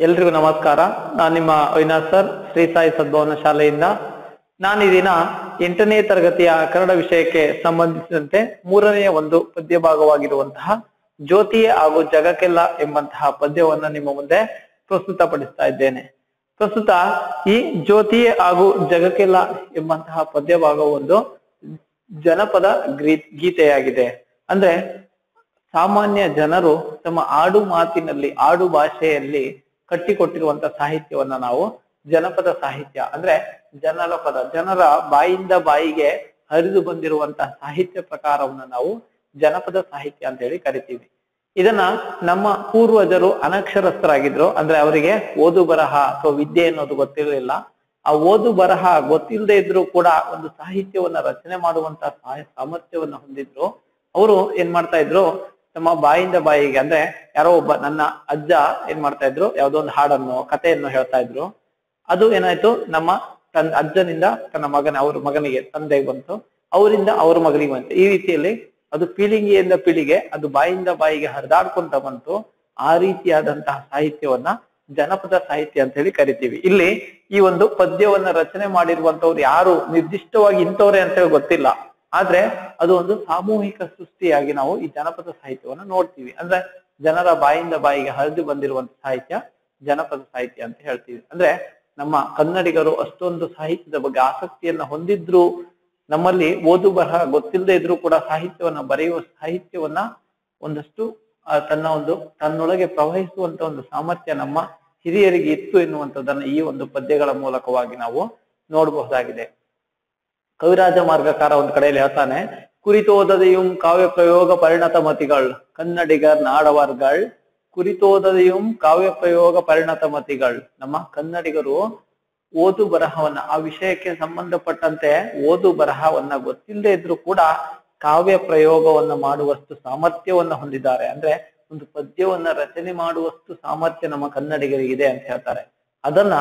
ಎಲ್ರಿಗೂ ನಮಸ್ಕಾರ. ನಾನು ನಿಮ್ಮ ಅವಿನಾಶ್ ಸರ್, ಶ್ರೀ ಸಾಯಿ ಸದ್ಭವನ ಶಾಲೆಯಿಂದ. ನಾನು ಈ ದಿನ ಎಂಟನೇ ತರಗತಿಯ ಕನ್ನಡ ವಿಷಯಕ್ಕೆ ಸಂಬಂಧಿಸಿದಂತೆ ಮೂರನೆಯ ಒಂದು ಪದ್ಯ ಭಾಗವಾಗಿರುವಂತಹ ಜ್ಯೋತಿಯೇ ಹಾಗೂ ಜಗಕ್ಕೆಲ್ಲ ಎಂಬಂತಹ ಪದ್ಯವನ್ನ ನಿಮ್ಮ ಮುಂದೆ ಪ್ರಸ್ತುತಪಡಿಸ್ತಾ ಇದ್ದೇನೆ. ಪ್ರಸ್ತುತ ಈ ಜ್ಯೋತಿಯೇ ಹಾಗೂ ಜಗಕ್ಕೆಲ್ಲ ಎಂಬಂತಹ ಪದ್ಯ ಭಾಗವು ಒಂದು ಜನಪದ ಗೀತೆಯಾಗಿದೆ. ಅಂದ್ರೆ ಸಾಮಾನ್ಯ ಜನರು ತಮ್ಮ ಆಡು ಮಾತಿನಲ್ಲಿ ಆಡು ಭಾಷೆಯಲ್ಲಿ ಕಟ್ಟಿಕೊಟ್ಟಿರುವಂತ ಸಾಹಿತ್ಯವನ್ನ ನಾವು ಜನಪದ ಸಾಹಿತ್ಯ ಅಂದ್ರೆ ಜನರ ಪದ ಜನರ ಬಾಯಿಂದ ಬಾಯಿಗೆ ಹರಿದು ಬಂದಿರುವಂತಹ ಸಾಹಿತ್ಯ ಪ್ರಕಾರವನ್ನ ನಾವು ಜನಪದ ಸಾಹಿತ್ಯ ಅಂತ ಹೇಳಿ ಕರಿತೀವಿ. ಇದನ್ನ ನಮ್ಮ ಪೂರ್ವಜರು ಅನಕ್ಷರಸ್ಥರಾಗಿದ್ರು. ಅಂದ್ರೆ ಅವರಿಗೆ ಓದು ಬರಹ ಅಥವಾ ವಿದ್ಯೆ ಅನ್ನೋದು ಗೊತ್ತಿರಲಿಲ್ಲ. ಆ ಓದು ಬರಹ ಗೊತ್ತಿಲ್ಲದೆ ಇದ್ರೂ ಕೂಡ ಒಂದು ಸಾಹಿತ್ಯವನ್ನ ರಚನೆ ಮಾಡುವಂತ ಸಾಮರ್ಥ್ಯವನ್ನ ಹೊಂದಿದ್ರು. ಅವರು ಏನ್ ಮಾಡ್ತಾ ಇದ್ರು ತಮ್ಮ ಬಾಯಿಂದ ಬಾಯಿಗೆ ಅಂದ್ರೆ ಯಾರೋ ಒಬ್ಬ ನನ್ನ ಅಜ್ಜ ಏನ್ ಮಾಡ್ತಾ ಇದ್ರು, ಯಾವ್ದೋ ಒಂದು ಹಾಡನ್ನು, ಕಥೆಯನ್ನು ಹೇಳ್ತಾ ಇದ್ರು. ಅದು ಏನಾಯ್ತು, ನಮ್ಮ ತನ್ನ ಅಜ್ಜನಿಂದ ತನ್ನ ಮಗನ, ಅವ್ರ ಮಗನಿಗೆ ತಂದೆಗೆ ಬಂತು. ಅವರಿಂದ ಅವ್ರ ಮಗನಿಗೆ ಬಂತು. ಈ ರೀತಿಯಲ್ಲಿ ಅದು ಪೀಳಿಗೆಯಿಂದ ಪೀಳಿಗೆ, ಅದು ಬಾಯಿಂದ ಬಾಯಿಗೆ ಹರಿದಾಡ್ಕೊಂತ ಬಂತು. ಆ ರೀತಿಯಾದಂತಹ ಸಾಹಿತ್ಯವನ್ನ ಜನಪದ ಸಾಹಿತ್ಯ ಅಂತ ಹೇಳಿ ಕರಿತೀವಿ. ಇಲ್ಲಿ ಈ ಒಂದು ಪದ್ಯವನ್ನ ರಚನೆ ಮಾಡಿರುವಂತವ್ರು ಯಾರು? ನಿರ್ದಿಷ್ಟವಾಗಿ ಇಂಥವ್ರೆ ಅಂತ ಹೇಳಿ ಗೊತ್ತಿಲ್ಲ. ಆದ್ರೆ ಅದು ಒಂದು ಸಾಮೂಹಿಕ ಸೃಷ್ಟಿಯಾಗಿ ನಾವು ಈ ಜನಪದ ಸಾಹಿತ್ಯವನ್ನು ನೋಡ್ತೀವಿ. ಅಂದ್ರೆ ಜನರ ಬಾಯಿಂದ ಬಾಯಿಗೆ ಹರಿದು ಬಂದಿರುವಂತ ಸಾಹಿತ್ಯ ಜನಪದ ಸಾಹಿತ್ಯ ಅಂತ ಹೇಳ್ತೀವಿ. ಅಂದ್ರೆ ನಮ್ಮ ಕನ್ನಡಿಗರು ಅಷ್ಟೊಂದು ಸಾಹಿತ್ಯದ ಬಗ್ಗೆ ಆಸಕ್ತಿಯನ್ನ ಹೊಂದಿದ್ರು, ನಮ್ಮಲ್ಲಿ ಓದು ಬರಹ ಗೊತ್ತಿಲ್ಲದೆ ಇದ್ರೂ ಕೂಡ ಸಾಹಿತ್ಯವನ್ನ ಬರೆಯುವ ಸಾಹಿತ್ಯವನ್ನ ಒಂದಷ್ಟು ತನ್ನ ಒಂದು, ತನ್ನೊಳಗೆ ಪ್ರವಹಿಸುವಂತ ಒಂದು ಸಾಮರ್ಥ್ಯ ನಮ್ಮ ಹಿರಿಯರಿಗೆ ಇತ್ತು ಎನ್ನುವಂಥದ್ದನ್ನ ಈ ಒಂದು ಪದ್ಯಗಳ ಮೂಲಕವಾಗಿ ನಾವು ನೋಡಬಹುದಾಗಿದೆ. ಕವಿರಾಜ ಮಾರ್ಗಕಾರ ಒಂದ್ ಕಡೆಯಲ್ಲಿ ಹೇಳ್ತಾನೆ, ಕುರಿತೋದದೆಯುಂ ಕಾವ್ಯ ಪ್ರಯೋಗ ಪರಿಣತ ಮತಿಗಳ್ ಕನ್ನಡಿಗರ್ ನಾಡವರ್ಗಳ್, ಕುರಿತೋದದೆಯುಂ ಕಾವ್ಯ ಪ್ರಯೋಗ ಪರಿಣತ ಮತಿಗಳ್ ನಮ್ಮ ಕನ್ನಡಿಗರು ಓದು ಬರಹವನ್ನ, ಆ ವಿಷಯಕ್ಕೆ ಸಂಬಂಧಪಟ್ಟಂತೆ ಓದು ಬರಹವನ್ನ ಗೊತ್ತಿಲ್ಲದೆ ಇದ್ರೂ ಕೂಡ ಕಾವ್ಯ ಪ್ರಯೋಗವನ್ನ ಮಾಡುವಷ್ಟು ಸಾಮರ್ಥ್ಯವನ್ನ ಹೊಂದಿದ್ದಾರೆ. ಅಂದ್ರೆ ಒಂದು ಪದ್ಯವನ್ನ ರಚನೆ ಮಾಡುವಷ್ಟು ಸಾಮರ್ಥ್ಯ ನಮ್ಮ ಕನ್ನಡಿಗರಿಗಿದೆ ಅಂತ ಹೇಳ್ತಾರೆ. ಅದನ್ನ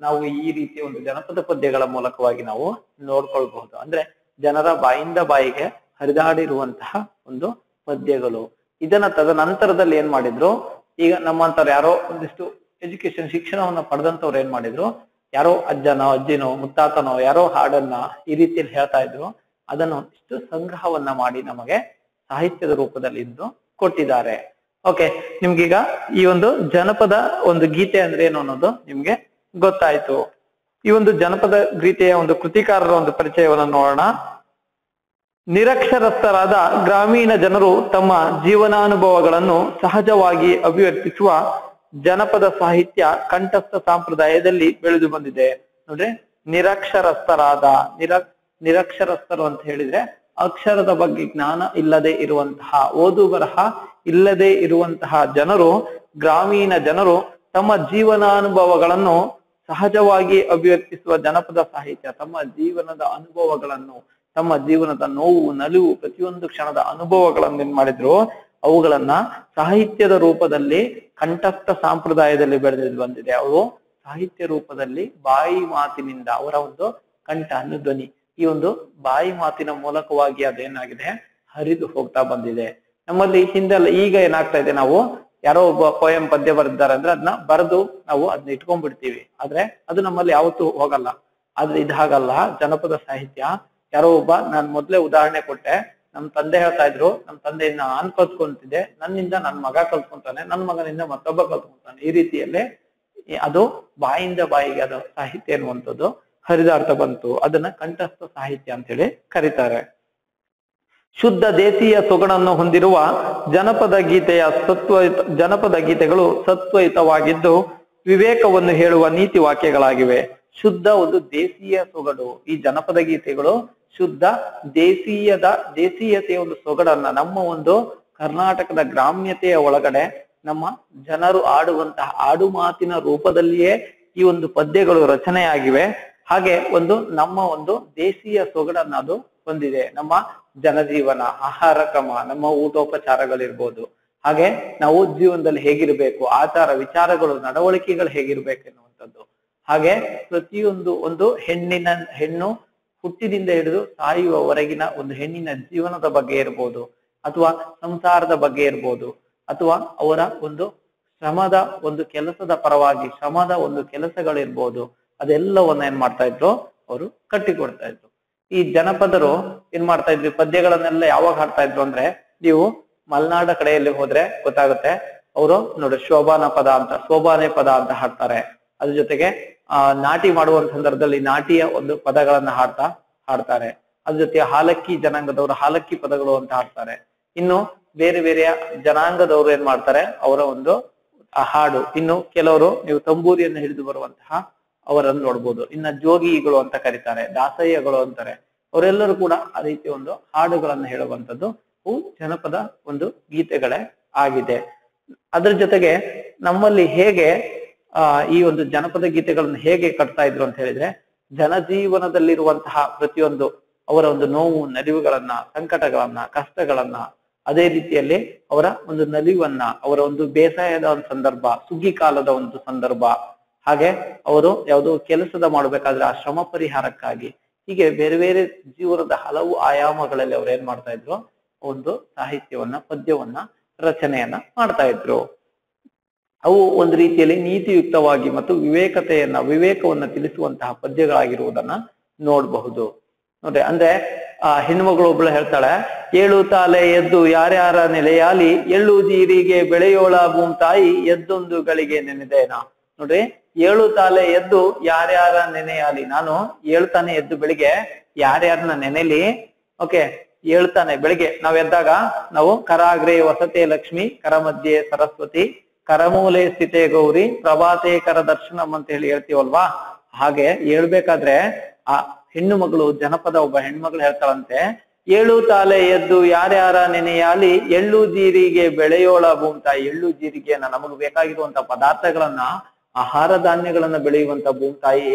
ನಾವು ಈ ರೀತಿ ಒಂದು ಜನಪದ ಪದ್ಯಗಳ ಮೂಲಕವಾಗಿ ನಾವು ನೋಡ್ಕೊಳ್ಬಹುದು. ಅಂದ್ರೆ ಜನರ ಬಾಯಿಂದ ಬಾಯಿಗೆ ಹರಿದಾಡಿರುವಂತಹ ಒಂದು ಪದ್ಯಗಳು. ಇದನ್ನ ತದನಂತರದಲ್ಲಿ ಏನ್ ಮಾಡಿದ್ರು? ಈಗ ನಮ್ಮಂತವ್ರು ಯಾರೋ ಒಂದಿಷ್ಟು ಎಜುಕೇಶನ್ ಶಿಕ್ಷಣವನ್ನ ಪಡೆದಂತವ್ರು ಏನ್ ಮಾಡಿದ್ರು? ಯಾರೋ ಅಜ್ಜನೋ, ಅಜ್ಜಿನೋ, ಮುತ್ತಾತನೋ, ಯಾರೋ ಹಾಡನ್ನ ಈ ರೀತಿಯಲ್ಲಿ ಹೇಳ್ತಾ ಇದ್ರು. ಅದನ್ನು ಒಂದಿಷ್ಟು ಸಂಗ್ರಹವನ್ನ ಮಾಡಿ ನಮಗೆ ಸಾಹಿತ್ಯದ ರೂಪದಲ್ಲಿ ಇಂದು ಕೊಟ್ಟಿದ್ದಾರೆ. ಓಕೆ ನಿಮ್ಗೀಗ ಈ ಒಂದು ಜನಪದ ಒಂದು ಗೀತೆ ಅಂದ್ರೆ ಏನು ಅನ್ನೋದು ನಿಮ್ಗೆ ಗೊತ್ತಾಯ್ತು. ಈ ಒಂದು ಜನಪದ ಗೀತೆಯ ಒಂದು ಕೃತಿಕಾರರ ಒಂದು ಪರಿಚಯವನ್ನು ನೋಡೋಣ. ನಿರಕ್ಷರಸ್ಥರಾದ ಗ್ರಾಮೀಣ ಜನರು ತಮ್ಮ ಜೀವನಾನುಭವಗಳನ್ನು ಸಹಜವಾಗಿ ಅಭಿವ್ಯಕ್ತಿಸುವ ಜನಪದ ಸಾಹಿತ್ಯ ಕಂಠಸ್ಥ ಸಂಪ್ರದಾಯದಲ್ಲಿ ಬೆಳೆದು ಬಂದಿದೆ. ನೋಡ್ರಿ, ನಿರಕ್ಷರಸ್ಥರಾದ, ನಿರ, ನಿರಕ್ಷರಸ್ಥರು ಅಂತ ಹೇಳಿದ್ರೆ ಅಕ್ಷರದ ಬಗ್ಗೆ ಜ್ಞಾನ ಇಲ್ಲದೆ ಇರುವಂತಹ ಓದು ಬರಹ ಇಲ್ಲದೆ ಇರುವಂತಹ ಜನರು, ಗ್ರಾಮೀಣ ಜನರು ತಮ್ಮ ಜೀವನಾನುಭವಗಳನ್ನು ಸಹಜವಾಗಿ ಅಭಿವ್ಯಕ್ತಿಸುವ ಜನಪದ ಸಾಹಿತ್ಯ, ತಮ್ಮ ಜೀವನದ ಅನುಭವಗಳನ್ನು, ತಮ್ಮ ಜೀವನದ ನೋವು, ನಲಿವು ಪ್ರತಿಯೊಂದು ಕ್ಷಣದ ಅನುಭವಗಳನ್ನು ಏನ್ ಮಾಡಿದ್ರು, ಅವುಗಳನ್ನ ಸಾಹಿತ್ಯದ ರೂಪದಲ್ಲಿ ಕಂಠಸ್ಥ ಸಂಪ್ರದಾಯದಲ್ಲಿ ಬೆಳೆದು ಬಂದಿದೆ. ಅವು ಸಾಹಿತ್ಯ ರೂಪದಲ್ಲಿ ಬಾಯಿ ಮಾತಿನಿಂದ ಅವರ ಒಂದು ಕಂಠ ಅನುಧ್ವನಿ ಈ ಒಂದು ಬಾಯಿ ಮಾತಿನ ಮೂಲಕವಾಗಿ ಅದೇನಾಗಿದೆ, ಹರಿದು ಹೋಗ್ತಾ ಬಂದಿದೆ. ನಮ್ಮಲ್ಲಿ ಹಿಂದೆಲ್ಲ ಈಗ ಏನಾಗ್ತಾ ಇದೆ, ನಾವು ಯಾರೋ ಒಬ್ಬ ಪೋಯಂ ಪದ್ಯ ಬರೆದಿದ್ದಾರೆ ಅಂದ್ರೆ ಅದನ್ನ ಬರೆದು ನಾವು ಅದನ್ನ ಇಟ್ಕೊಂಡ್ಬಿಡ್ತೀವಿ. ಆದ್ರೆ ಅದು ನಮ್ಮಲ್ಲಿ ಯಾವತ್ತೂ ಹೋಗಲ್ಲ. ಆದ್ರೆ ಇದು ಹಾಗಲ್ಲ. ಜನಪದ ಸಾಹಿತ್ಯ. ಯಾರೋ ಒಬ್ಬ ನಾನ್ ಮೊದ್ಲೇ ಉದಾಹರಣೆ ಕೊಟ್ಟೆ. ನಮ್ ತಂದೆ ಹೇಳ್ತಾ ಇದ್ರು, ನಮ್ ತಂದೆಯಿಂದ ನಾನ್ ಕಲ್ತ್ಕೊಂತಿದ್ದೆ. ನನ್ನಿಂದ ನನ್ ಮಗ ಕಲ್ತ್ಕೊಂತಾನೆ, ನನ್ ಮಗನಿಂದ ಮತ್ತೊಬ್ಬ ಕಲ್ತ್ಕೊಂತಾನೆ. ಈ ರೀತಿಯಲ್ಲಿ ಅದು ಬಾಯಿಂದ ಬಾಯಿಗೆ ಅದು ಸಾಹಿತ್ಯ ಅನ್ನುವಂಥದ್ದು ಹರಿದಾರ್ಥ ಬಂತು. ಅದನ್ನ ಕಂಠಸ್ಥ ಸಾಹಿತ್ಯ ಅಂತ ಹೇಳಿ ಕರೀತಾರೆ. ಶುದ್ಧ ದೇಸಿಯ ಸೊಗಡನ್ನು ಹೊಂದಿರುವ ಜನಪದ ಗೀತೆಯ ಸತ್ವಯುತ ಜನಪದ ಗೀತೆಗಳು ಸತ್ವಯುತವಾಗಿದ್ದು ವಿವೇಕವನ್ನು ಹೇಳುವ ನೀತಿ ವಾಕ್ಯಗಳಾಗಿವೆ ಶುದ್ಧ ಒಂದು ದೇಸಿಯ ಸೊಗಡು. ಈ ಜನಪದ ಗೀತೆಗಳು ಶುದ್ಧ ದೇಸೀಯದ ದೇಸೀಯತೆಯ ಒಂದು ಸೊಗಡನ್ನ ನಮ್ಮ ಒಂದು ಕರ್ನಾಟಕದ ಗ್ರಾಮ್ಯತೆಯ ಒಳಗಡೆ ನಮ್ಮ ಜನರು ಆಡುವಂತಹ ಆಡು ಮಾತಿನ ರೂಪದಲ್ಲಿಯೇ ಈ ಒಂದು ಪದ್ಯಗಳು ರಚನೆಯಾಗಿವೆ. ಹಾಗೆ ಒಂದು ನಮ್ಮ ಒಂದು ದೇಶೀಯ ಸೊಗಡನ್ನ ಅದು ಹೊಂದಿದೆ. ನಮ್ಮ ಜನಜೀವನ, ಆಹಾರ ಕ್ರಮ, ನಮ್ಮ ಊಟೋಪಚಾರಗಳಿರ್ಬೋದು. ಹಾಗೆ ನಾವು ಜೀವನದಲ್ಲಿ ಹೇಗಿರ್ಬೇಕು, ಆಚಾರ ವಿಚಾರಗಳು, ನಡವಳಿಕೆಗಳು ಹೇಗಿರ್ಬೇಕು ಎನ್ನುವಂಥದ್ದು. ಹಾಗೆ ಪ್ರತಿಯೊಂದು ಒಂದು ಹೆಣ್ಣಿನ, ಹೆಣ್ಣು ಹುಟ್ಟಿನಿಂದ ಹಿಡಿದು ಸಾಯುವವರೆಗಿನ ಒಂದು ಹೆಣ್ಣಿನ ಜೀವನದ ಬಗ್ಗೆ ಇರ್ಬೋದು, ಅಥವಾ ಸಂಸಾರದ ಬಗ್ಗೆ ಇರ್ಬೋದು, ಅಥವಾ ಅವರ ಒಂದು ಶ್ರಮದ ಒಂದು ಕೆಲಸದ ಪರವಾಗಿ ಶ್ರಮದ ಒಂದು ಕೆಲಸಗಳಿರ್ಬೋದು. ಅದೆಲ್ಲವನ್ನ ಏನ್ ಮಾಡ್ತಾ ಇದ್ರು? ಅವರು ಕಟ್ಟಿಕೊಡ್ತಾ ಇದ್ರು. ಈ ಜನಪದರು ಏನ್ ಮಾಡ್ತಾ ಇದ್ರು ಪದ್ಯಗಳನ್ನೆಲ್ಲ ಯಾವಾಗ ಹಾಡ್ತಾ ಇದ್ರು ಅಂದ್ರೆ ನೀವು ಮಲ್ನಾಡ ಕಡೆಯಲ್ಲಿ ಹೋದ್ರೆ ಗೊತ್ತಾಗುತ್ತೆ. ಅವರು ನೋಡಿ ಶೋಭಾನ ಪದ ಅಂತ, ಶೋಭಾನೆ ಪದ ಅಂತ ಹಾಡ್ತಾರೆ. ಅದ್ರ ಜೊತೆಗೆ, ಆ, ನಾಟಿ ಮಾಡುವ ಸಂದರ್ಭದಲ್ಲಿ ನಾಟಿಯ ಒಂದು ಪದಗಳನ್ನ ಹಾಡ್ತಾ, ಹಾಡ್ತಾರೆ. ಅದ್ರ ಜೊತೆ ಹಾಲಕ್ಕಿ ಜನಾಂಗದವರು ಹಾಲಕ್ಕಿ ಪದಗಳು ಅಂತ ಹಾಡ್ತಾರೆ. ಇನ್ನು ಬೇರೆ ಬೇರೆ ಜನಾಂಗದವರು ಏನ್ ಮಾಡ್ತಾರೆ? ಅವರ ಒಂದು ಹಾಡು. ಇನ್ನು ಕೆಲವರು ನೀವು ತಂಬೂರಿಯನ್ನು ಹಿಡಿದು ಬರುವಂತಹ ಅವರನ್ನು ನೋಡ್ಬೋದು. ಇನ್ನ ಜೋಗಿಗಳು ಅಂತ ಕರೀತಾರೆ, ದಾಸಯ್ಯಗಳು ಅಂತಾರೆ. ಅವರೆಲ್ಲರೂ ಕೂಡ ಆ ರೀತಿ ಒಂದು ಹಾಡುಗಳನ್ನು ಹೇಳುವಂತದ್ದು ಹೂ ಜನಪದ ಒಂದು ಗೀತೆಗಳೇ ಆಗಿದೆ. ಅದ್ರ ಜೊತೆಗೆ ನಮ್ಮಲ್ಲಿ ಹೇಗೆ, ಆ, ಈ ಒಂದು ಜನಪದ ಗೀತೆಗಳನ್ನು ಹೇಗೆ ಕಟ್ತಾ ಇದ್ರು ಅಂತ ಹೇಳಿದ್ರೆ, ಜನಜೀವನದಲ್ಲಿರುವಂತಹ ಪ್ರತಿಯೊಂದು ಅವರ ಒಂದು ನೋವು, ನಲಿವುಗಳನ್ನ, ಸಂಕಟಗಳನ್ನ, ಕಷ್ಟಗಳನ್ನ, ಅದೇ ರೀತಿಯಲ್ಲಿ ಅವರ ಒಂದು ನಲಿವನ್ನ, ಅವರ ಒಂದು ಬೇಸಾಯದ ಒಂದು ಸಂದರ್ಭ, ಸುಗ್ಗಿ ಕಾಲದ ಒಂದು ಸಂದರ್ಭ ಹಾಗೆ ಅವರು ಯಾವುದೋ ಕೆಲಸದ ಮಾಡಬೇಕಾದ್ರೆ ಆ ಶ್ರಮ ಪರಿಹಾರಕ್ಕಾಗಿ ಹೀಗೆ ಬೇರೆ ಬೇರೆ ಜೀವನದ ಹಲವು ಆಯಾಮಗಳಲ್ಲಿ ಅವ್ರು ಏನ್ ಮಾಡ್ತಾ ಇದ್ರು? ಒಂದು ಸಾಹಿತ್ಯವನ್ನ, ಪದ್ಯವನ್ನ, ರಚನೆಯನ್ನ ಮಾಡ್ತಾ ಇದ್ರು. ಅವು ಒಂದು ರೀತಿಯಲ್ಲಿ ನೀತಿಯುಕ್ತವಾಗಿ ಮತ್ತು ವಿವೇಕತೆಯನ್ನ, ವಿವೇಕವನ್ನ ತಿಳಿಸುವಂತಹ ಪದ್ಯಗಳಾಗಿರುವುದನ್ನ ನೋಡಬಹುದು. ನೋಡ್ರಿ, ಅಂದ್ರೆ, ಆ ಹೆಣ್ಮಗಳು ಒಬ್ಳು ಹೇಳ್ತಾಳೆ, ಏಳು ತಾಲೆ ಎದ್ದು ಯಾರ್ಯಾರ ನೆಲೆಯಾಲಿ, ಎಳ್ಳು ಜೀರಿಗೆ ಬೆಳೆಯೋಳ ಭೂಮ್ ತಾಯಿ ಎದ್ದೊಂದು ಗಳಿಗೆ ನೆನೆದೇನಾ? ನೋಡ್ರಿ ಏಳು ತಾಲೆ ಎದ್ದು ಯಾರ್ಯಾರ ನೆನೆಯಾಲಿ. ನಾನು ಏಳ್ತಾನೆ ಎದ್ದು ಬೆಳಿಗ್ಗೆ ಯಾರ್ಯಾರನ್ನ ನೆನೆಲಿ, ಓಕೆ, ಏಳ್ತಾನೆ ಬೆಳಿಗ್ಗೆ ನಾವ್ ಎದ್ದಾಗ ನಾವು ಕರಾಗ್ರೆ ವಸತೆ ಲಕ್ಷ್ಮಿ ಕರ ಮಧ್ಯೆ ಸರಸ್ವತಿ, ಕರಮೂಲೆ ಸ್ಥಿತೆ ಗೌರಿ ಪ್ರಭಾತೆ ಕರ ದರ್ಶನಂ ಅಂತ ಹೇಳಿ ಹೇಳ್ತೀವಲ್ವಾ? ಹಾಗೆ ಹೇಳ್ಬೇಕಾದ್ರೆ ಆ ಹೆಣ್ಣು ಮಗಳು ಜನಪದ ಒಬ್ಬ ಹೆಣ್ಮಗಳು ಹೇಳ್ತಾಳಂತೆ, ಏಳು ತಾಲೆ ಎದ್ದು ಯಾರ್ಯಾರ ನೆನೆಯಾಲಿ, ಎಳ್ಳು ಜೀರಿಗೆ ಬೆಳೆಯೋಳ ಭೂಮ್ತ ಎಳ್ಳು ಜೀರಿಗೆನ ನಮಗ್ ಬೇಕಾಗಿರುವಂತ ಪದಾರ್ಥಗಳನ್ನ ಆಹಾರ ಧಾನ್ಯಗಳನ್ನ ಬೆಳೆಯುವಂತ ಭೂಮ್ತಾಯಿ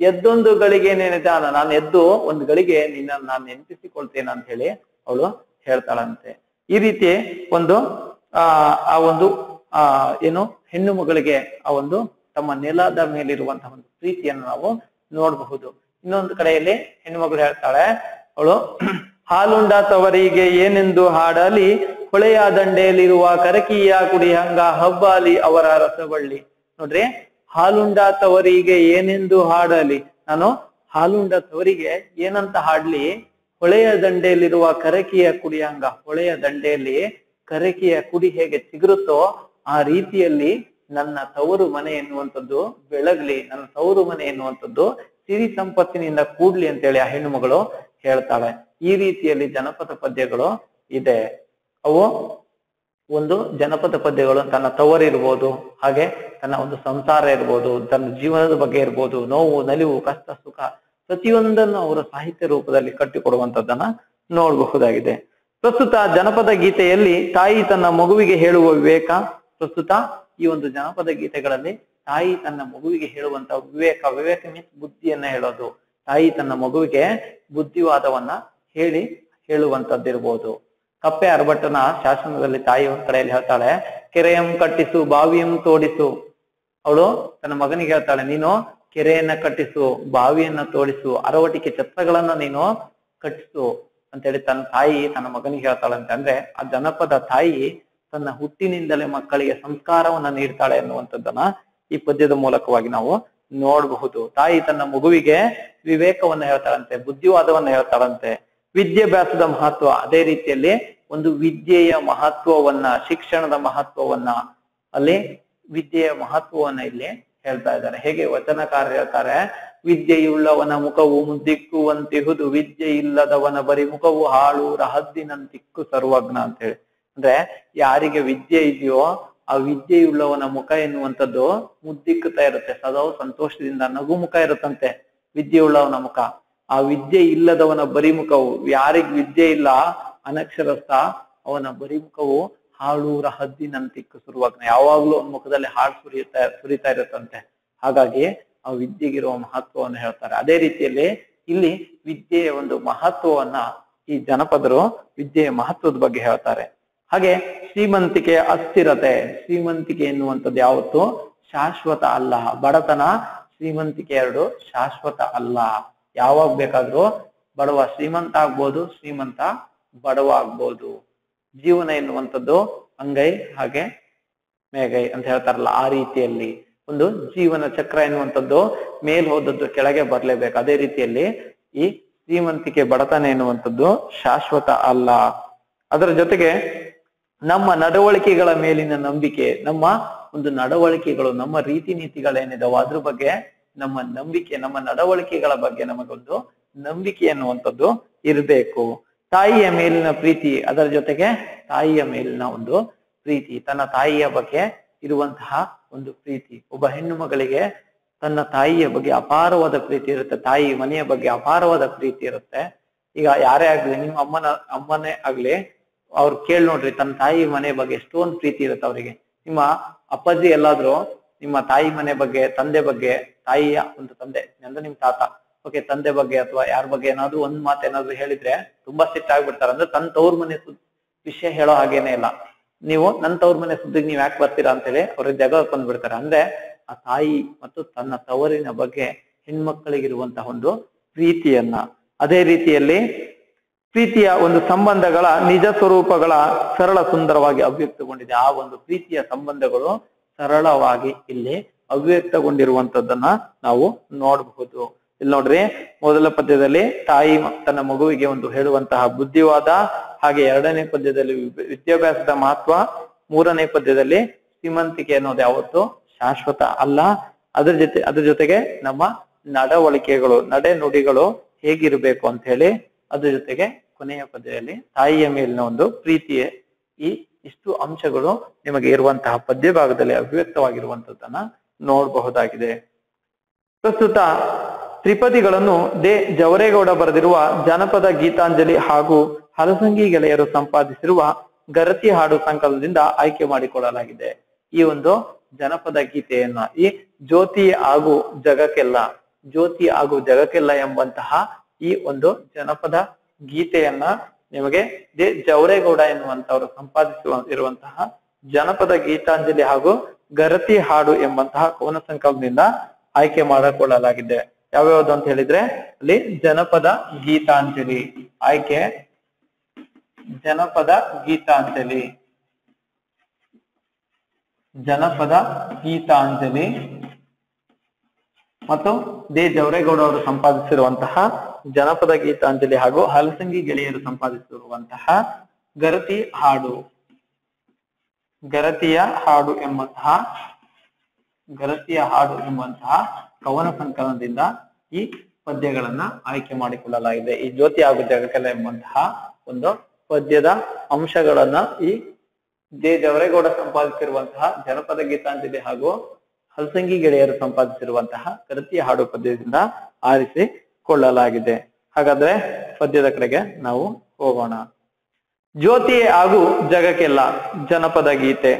ಎದ್ದೊಂದು ಗಳಿಗೆ ನೆನೆದಾನ ನಾನು ಎದ್ದು ಒಂದು ಗಳಿಗೆ ನಿನ್ನ ನಾನು ನೆನಪಿಸಿಕೊಳ್ತೇನೆ ಅಂತ ಹೇಳಿ ಅವಳು ಹೇಳ್ತಾಳಂತೆ. ಈ ರೀತಿ ಒಂದು, ಆ ಒಂದು, ಆ, ಏನು ಹೆಣ್ಣು ಮಗಳಿಗೆ ಆ ಒಂದು ತಮ್ಮ ನೆಲದ ಮೇಲಿರುವಂತಹ ಒಂದು ಪ್ರೀತಿಯನ್ನು ನಾವು ನೋಡಬಹುದು. ಇನ್ನೊಂದು ಕಡೆಯಲ್ಲಿ ಹೆಣ್ಣು ಮಗಳು ಹೇಳ್ತಾಳೆ, ಅವಳು, ಹಾಲುಂಡ ತವರಿಗೆ ಏನೆಂದು ಹಾಡಲಿ, ಹೊಳೆಯ ದಂಡೆಯಲ್ಲಿರುವ ಕರಕಿಯ ಕುಡಿಹಂಗ ಹಬ್ಬಾಲಿ ಅವರ ರಸಬಳ್ಳಿ ನೋಡ್ರಿ, ಹಾಲುಂಡ ತವರಿಗೆ ಏನೆಂದು ಹಾಡಲಿ? ನಾನು ಹಾಲುಂಡ ತವರಿಗೆ ಏನಂತ ಹಾಡ್ಲಿ? ಹೊಳೆಯ ದಂಡೆಯಲ್ಲಿರುವ ಕರಕಿಯ ಕುಡಿಯಂಗ ಹೊಳೆಯ ದಂಡೆಯಲ್ಲಿ ಕರಕಿಯ ಕುಡಿ ಹೇಗೆ ಚಿಗುರುತ್ತೋ ಆ ರೀತಿಯಲ್ಲಿ ನನ್ನ ತವರು ಮನೆ ಎನ್ನುವಂಥದ್ದು ಬೆಳಗ್ಲಿ, ನನ್ನ ತವರು ಮನೆ ಎನ್ನುವಂಥದ್ದು ಸಿರಿ ಸಂಪತ್ತಿನಿಂದ ಕೂಡ್ಲಿ ಅಂತೇಳಿ ಆ ಹೆಣ್ಣು ಮಗಳು ಹೇಳ್ತಾಳೆ. ಈ ರೀತಿಯಲ್ಲಿ ಜನಪದ ಪದ್ಯಗಳು ಇದೆ. ಅವು ಒಂದು ಜನಪದ ಪದ್ಯಗಳು ತನ್ನ ತವರಿರ್ಬೋದು ಹಾಗೆ ತನ್ನ ಒಂದು ಸಂಸಾರ ಇರ್ಬೋದು, ತನ್ನ ಜೀವನದ ಬಗ್ಗೆ ಇರ್ಬೋದು, ನೋವು, ನಲಿವು, ಕಷ್ಟ, ಸುಖ, ಪ್ರತಿಯೊಂದನ್ನು ಅವರ ಸಾಹಿತ್ಯ ರೂಪದಲ್ಲಿ ಕಟ್ಟಿಕೊಡುವಂತದ್ದನ್ನ ನೋಡಬಹುದಾಗಿದೆ. ಪ್ರಸ್ತುತ ಜನಪದ ಗೀತೆಯಲ್ಲಿ ತಾಯಿ ತನ್ನ ಮಗುವಿಗೆ ಹೇಳುವ ವಿವೇಕ, ಪ್ರಸ್ತುತ ಈ ಒಂದು ಜನಪದ ಗೀತೆಗಳಲ್ಲಿ ತಾಯಿ ತನ್ನ ಮಗುವಿಗೆ ಹೇಳುವಂತ ವಿವೇಕ ವಿವೇಕ ಮೀನ್ಸ್ ಬುದ್ಧಿಯನ್ನ ಹೇಳೋದು. ತಾಯಿ ತನ್ನ ಮಗುವಿಗೆ ಬುದ್ಧಿವಾದವನ್ನ ಹೇಳಿ ಹೇಳುವಂತದ್ದಿರ್ಬೋದು ಕಪ್ಪೆ ಅರಬಟ್ಟನ ಶಾಸನದಲ್ಲಿ ತಾಯಿ ಕಡೆಯಲ್ಲಿ ಹೇಳ್ತಾಳೆ, ಕೆರೆಯಂ ಕಟ್ಟಿಸು, ಬಾವಿಯಂ ತೋಡಿಸು ಅವಳು ತನ್ನ ಮಗನಿಗೆ ಹೇಳ್ತಾಳೆ, ನೀನು ಕೆರೆಯನ್ನ ಕಟ್ಟಿಸು, ಬಾವಿಯನ್ನ ತೋಡಿಸು, ಅರವಟಿಕೆ ಛತ್ರಗಳನ್ನ ನೀನು ಕಟ್ಟಿಸು ಅಂತೇಳಿ ತನ್ನ ತಾಯಿ ತನ್ನ ಮಗನಿಗೆ ಹೇಳ್ತಾಳಂತೆ ಅಂದ್ರೆ, ಆ ಜನಪದ ತಾಯಿ ತನ್ನ ಹುಟ್ಟಿನಿಂದಲೇ ಮಕ್ಕಳಿಗೆ ಸಂಸ್ಕಾರವನ್ನ ನೀಡ್ತಾಳೆ ಅನ್ನುವಂಥದ್ದನ್ನ ಈ ಪದ್ಯದ ಮೂಲಕವಾಗಿ ನಾವು ನೋಡಬಹುದು. ತಾಯಿ ತನ್ನ ಮಗುವಿಗೆ ವಿವೇಕವನ್ನ ಹೇಳ್ತಾಳಂತೆ, ಬುದ್ಧಿವಾದವನ್ನ ಹೇಳ್ತಾಳಂತೆ. ವಿದ್ಯಾಭ್ಯಾಸದ ಮಹತ್ವ, ಅದೇ ರೀತಿಯಲ್ಲಿ ಒಂದು ವಿದ್ಯೆಯ ಮಹತ್ವವನ್ನ, ಶಿಕ್ಷಣದ ಮಹತ್ವವನ್ನ ಅಲ್ಲಿ ವಿದ್ಯೆಯ ಮಹತ್ವವನ್ನ ಇಲ್ಲಿ ಹೇಳ್ತಾ ಇದ್ದಾರೆ. ಹೇಗೆ ವಚನಕಾರ ಹೇಳ್ತಾರೆ? ವಿದ್ಯೆಯುಳ್ಳವನ ಮುಖವು ಮುದ್ದಿಕ್ಕುವಂತಿಹುದು ವಿದ್ಯೆ ಇಲ್ಲದವನ ಬರಿ ಮುಖವು ಹಾಳು ರಹದ್ದಿನಂತಿಕ್ಕು ಸರ್ವಜ್ಞ ಅಂತ ಹೇಳಿ ಅಂದ್ರೆ ಯಾರಿಗೆ ವಿದ್ಯೆ ಇದೆಯೋ, ಆ ವಿದ್ಯೆಯುಳ್ಳವನ ಮುಖ ಎನ್ನುವಂಥದ್ದು ಮುದ್ದಿಕ್ಕುತ್ತಾ ಇರುತ್ತೆ. ಸದಾ ಸಂತೋಷದಿಂದ ನಗು ಮುಖ ಇರುತ್ತಂತೆ ವಿದ್ಯೆಯುಳ್ಳವನ ಮುಖ. ಆ ವಿದ್ಯೆ ಇಲ್ಲದವನ ಬರಿಮುಖವು ಯಾರಿಗ್ ವಿದ್ಯೆ ಇಲ್ಲ, ಅನಕ್ಷರಸ್ಥ, ಅವನ ಬರಿ ಹದ್ದಿ ನನ್ನ ಹದ್ದಿನಂತಿಕ್ಕು ಸುರುವಾಗ್ನ ಯಾವಾಗ್ಲೂ ಅವನ ಮುಖದಲ್ಲಿ ಹಾಳು ಸುರಿಯುತ್ತಾ, ಸುರಿತಾ ಇರುತ್ತಂತೆ. ಹಾಗಾಗಿ ಆ ವಿದ್ಯೆಗಿರುವ ಮಹತ್ವವನ್ನು ಹೇಳ್ತಾರೆ. ಅದೇ ರೀತಿಯಲ್ಲಿ ಇಲ್ಲಿ ವಿದ್ಯೆಯ ಒಂದು ಮಹತ್ವವನ್ನ ಈ ಜನಪದರು ವಿದ್ಯೆಯ ಮಹತ್ವದ ಬಗ್ಗೆ ಹೇಳ್ತಾರೆ. ಹಾಗೆ ಶ್ರೀಮಂತಿಕೆ ಅಸ್ಥಿರತೆ. ಶ್ರೀಮಂತಿಕೆ ಎನ್ನುವಂಥದ್ದು ಯಾವತ್ತು? ಶಾಶ್ವತ ಅಲ್ಲ. ಬಡತನ ಶ್ರೀಮಂತಿಕೆ ಎರಡು ಶಾಶ್ವತ ಅಲ್ಲ. ಯಾವಾಗ ಬೇಕಾದ್ರೂ ಬಡವ ಶ್ರೀಮಂತ ಆಗ್ಬೋದು, ಶ್ರೀಮಂತ ಬಡವ ಆಗ್ಬೋದು. ಜೀವನ ಎನ್ನುವಂಥದ್ದು ಅಂಗೈ ಹಾಗೆ ಮೇಘೈ ಅಂತ ಹೇಳ್ತಾರಲ್ಲ ಆ ರೀತಿಯಲ್ಲಿ. ಒಂದು ಜೀವನ ಚಕ್ರ ಎನ್ನುವಂಥದ್ದು ಮೇಲ್ ಹೋದದ್ದು ಕೆಳಗೆ ಬರ್ಲೇಬೇಕು. ಅದೇ ರೀತಿಯಲ್ಲಿ ಈ ಶ್ರೀಮಂತಿಕೆ ಬಡತನ ಎನ್ನುವಂಥದ್ದು ಶಾಶ್ವತ ಅಲ್ಲ. ಅದರ ಜೊತೆಗೆ ನಮ್ಮ ನಡವಳಿಕೆಗಳ ಮೇಲಿನ ನಂಬಿಕೆ, ನಮ್ಮ ಒಂದು ನಡವಳಿಕೆಗಳು, ನಮ್ಮ ರೀತಿ ನೀತಿಗಳೇನಿದಾವೋ ಅದ್ರ ಬಗ್ಗೆ ನಮ್ಮ ನಂಬಿಕೆ, ನಮ್ಮ ನಡವಳಿಕೆಗಳ ಬಗ್ಗೆ ನಮಗೊಂದು ನಂಬಿಕೆ ಅನ್ನುವಂಥದ್ದು ಇರಬೇಕು. ತಾಯಿಯ ಮೇಲಿನ ಪ್ರೀತಿ ಅದರ ಜೊತೆಗೆ ತಾಯಿಯ ಮೇಲಿನ ಒಂದು ಪ್ರೀತಿ, ತನ್ನ ತಾಯಿಯ ಬಗ್ಗೆ ಇರುವಂತಹ ಒಂದು ಪ್ರೀತಿ. ಒಬ್ಬ ಹೆಣ್ಣು ಮಗಳಿಗೆ ತನ್ನ ತಾಯಿಯ ಬಗ್ಗೆ ಅಪಾರವಾದ ಪ್ರೀತಿ ಇರುತ್ತೆ, ತಾಯಿ ಮನೆಯ ಬಗ್ಗೆ ಅಪಾರವಾದ ಪ್ರೀತಿ ಇರುತ್ತೆ. ಈಗ ಯಾರೇ ಆಗ್ಲಿ, ನಿಮ್ಮ ಅಮ್ಮನ, ಅಮ್ಮನೇ ಆಗ್ಲಿ, ಅವ್ರು ಕೇಳಿ ನೋಡ್ರಿ, ತನ್ನ ತಾಯಿ ಮನೆ ಬಗ್ಗೆ ಎಷ್ಟೊಂದು ಪ್ರೀತಿ ಇರುತ್ತೆ ಅವರಿಗೆ. ನಿಮ್ಮ ಅಪ್ಪಾಜಿ ಎಲ್ಲಾದ್ರೂ ನಿಮ್ಮ ತಾಯಿ ಮನೆ ಬಗ್ಗೆ, ತಂದೆ ಬಗ್ಗೆ, ತಾಯಿಯ ಒಂದು ತಂದೆ, ಅಂದ್ರೆ ನಿಮ್ ತಾತ ಓಕೆ, ತಂದೆ ಬಗ್ಗೆ ಅಥವಾ ಯಾರ ಬಗ್ಗೆ ಏನಾದ್ರು ಒಂದ್ ಮಾತು ಏನಾದ್ರು ಹೇಳಿದ್ರೆ ತುಂಬಾ ಸಿಟ್ಟಾಗ್ಬಿಡ್ತಾರೆ. ಅಂದ್ರೆ ತನ್ನ ತವ್ರ ಮನೆ ವಿಷಯ ಹೇಳೋ ಹಾಗೇನೆ ಇಲ್ಲ. ನೀವು ನನ್ ತವ್ರ ಮನೆ ಸುದ್ದಿಗೆ ನೀವ್ ಯಾಕೆ ಬರ್ತೀರಾ ಅಂತೇಳಿ ಅವ್ರಿಗೆ ಜಗ ಬಂದ್ಬಿಡ್ತಾರೆ ಅಂದ್ರೆ ಆ ತಾಯಿ ಮತ್ತು ತನ್ನ ತವರಿನ ಬಗ್ಗೆ ಹೆಣ್ಮಕ್ಕಳಿಗಿರುವಂತಹ ಒಂದು ಪ್ರೀತಿಯನ್ನ, ಅದೇ ರೀತಿಯಲ್ಲಿ ಪ್ರೀತಿಯ ಒಂದು ಸಂಬಂಧಗಳ ನಿಜ ಸ್ವರೂಪಗಳ ಸರಳ ಸುಂದರವಾಗಿ ಅಭಿವ್ಯಕ್ತಗೊಂಡಿದೆ ಆ ಒಂದು ಪ್ರೀತಿಯ ಸಂಬಂಧಗಳು ಸರಳವಾಗಿ ಇಲ್ಲಿ ಅಭಿವ್ಯಕ್ತಗೊಂಡಿರುವಂತದ್ದನ್ನ ನಾವು ನೋಡಬಹುದು. ಇಲ್ಲಿ ನೋಡ್ರಿ, ಮೊದಲ ಪದ್ಯದಲ್ಲಿ ತಾಯಿ ತನ್ನ ಮಗುವಿಗೆ ಒಂದು ಹೇಳುವಂತಹ ಬುದ್ಧಿವಾದ ಹಾಗೆ ಎರಡನೇ ಪದ್ಯದಲ್ಲಿ ವಿದ್ಯಾಭ್ಯಾಸದ ಮಹತ್ವ, ಮೂರನೇ ಪದ್ಯದಲ್ಲಿ ಶ್ರೀಮಂತಿಕೆ ಅನ್ನೋದು ಯಾವತ್ತು? ಶಾಶ್ವತ ಅಲ್ಲ. ಅದ್ರ ಜೊತೆ, ಅದ್ರ ಜೊತೆಗೆ ನಮ್ಮ ನಡವಳಿಕೆಗಳು ನಡೆ ನುಡಿಗಳು ಹೇಗಿರ್ಬೇಕು ಅಂತ ಹೇಳಿ ಅದ್ರ ಜೊತೆಗೆ ಕೊನೆಯ ಪದ್ಯದಲ್ಲಿ ತಾಯಿಯ ಮೇಲಿನ ಒಂದು ಪ್ರೀತಿಯೇ ಈ ಇಷ್ಟು ಅಂಶಗಳು ನಿಮಗೆ ಇರುವಂತಹ ಪದ್ಯ ಭಾಗದಲ್ಲಿ ಅಭಿವ್ಯಕ್ತವಾಗಿರುವಂತದ್ದನ್ನ ನೋಡಬಹುದಾಗಿದೆ. ಪ್ರಸ್ತುತ ತ್ರಿಪದಿಗಳನ್ನು ದೇ ಜವರೇಗೌಡ ಬರೆದಿರುವ ಜನಪದ ಗೀತಾಂಜಲಿ ಹಾಗೂ ಹಲಸಂಗಿ ಗೆಳೆಯರು ಸಂಪಾದಿಸಿರುವ ಗರತಿ ಹಾಡು ಸಂಕಲನದಿಂದ ಆಯ್ಕೆ ಮಾಡಿಕೊಳ್ಳಲಾಗಿದೆ. ಈ ಒಂದು ಜನಪದ ಗೀತೆಯನ್ನ ಈ ಜ್ಯೋತಿ ಹಾಗೂ ಜಗಕ್ಕೆಲ್ಲ, ಜ್ಯೋತಿ ಹಾಗೂ ಜಗಕ್ಕೆಲ್ಲ ಎಂಬಂತಹ ಈ ಒಂದು ಜನಪದ ಗೀತೆಯನ್ನ ನಿಮಗೆ ದೇ ಜವರೇಗೌಡ ಎನ್ನುವಂತವರು ಸಂಪಾದಿಸುವ ಇರುವಂತಹ ಜನಪದ ಗೀತಾಂಜಲಿ ಹಾಗೂ ಗರತಿ ಹಾಡು ಎಂಬಂತಹ ಕೋನ ಸಂಕಲನದಿಂದ ಆಯ್ಕೆ ಮಾಡಿಕೊಳ್ಳಲಾಗಿದೆ. ಯಾವ್ಯಾವ್ದು ಅಂತ ಹೇಳಿದ್ರೆ, ಅಲ್ಲಿ ಜನಪದ ಗೀತಾಂಜಲಿ, ಆಯ್ಕೆ? ಜನಪದ ಗೀತಾಂಜಲಿ. ಜನಪದ ಗೀತಾಂಜಲಿ. ಮತ್ತು ದೇ ಜವರೇಗೌಡ ಅವರು ಸಂಪಾದಿಸಿರುವಂತಹ ಜನಪದ ಗೀತಾಂಜಲಿ ಹಾಗೂ ಹಲಸಂಗಿ ಗೆಳೆಯರು ಸಂಪಾದಿಸಿರುವಂತಹ ಗರತಿ ಹಾಡು. ಗರತಿಯ ಹಾಡು ಎಂಬಂತಹ, ಗರತಿಯ ಹಾಡು ಎಂಬಂತಹ ಕವನ ಸಂಕಲನದಿಂದ ಈ ಪದ್ಯಗಳನ್ನ ಆಯ್ಕೆ ಮಾಡಿಕೊಳ್ಳಲಾಗಿದೆ. ಈ ಜ್ಯೋತಿ ಹಾಗೂ ಜಗಕಲೆ ಎಂಬಂತಹ ಒಂದು ಪದ್ಯದ ಅಂಶಗಳನ್ನ ಈ ಜೆ ಜವರೇಗೌಡ ಸಂಪಾದಿಸಿರುವಂತಹ ಜನಪದ ಗೀತಾಂಜಲಿ ಹಾಗೂ ಹಲಸಂಗಿ ಗೆಳೆಯರು ಸಂಪಾದಿಸಿರುವಂತಹ ಕೃತಿ ಹಾಡು ಪದ್ಯದಿಂದ ಆರಿಸಿಕೊಳ್ಳಲಾಗಿದೆ ಹಾಗಾದ್ರೆ ಪದ್ಯದ ಕಡೆಗೆ ನಾವು ಹೋಗೋಣ. ಜ್ಯೋತಿ ಹಾಗೂ ಜಗಕ್ಕೆಲ್ಲ ಜನಪದ ಗೀತೆ.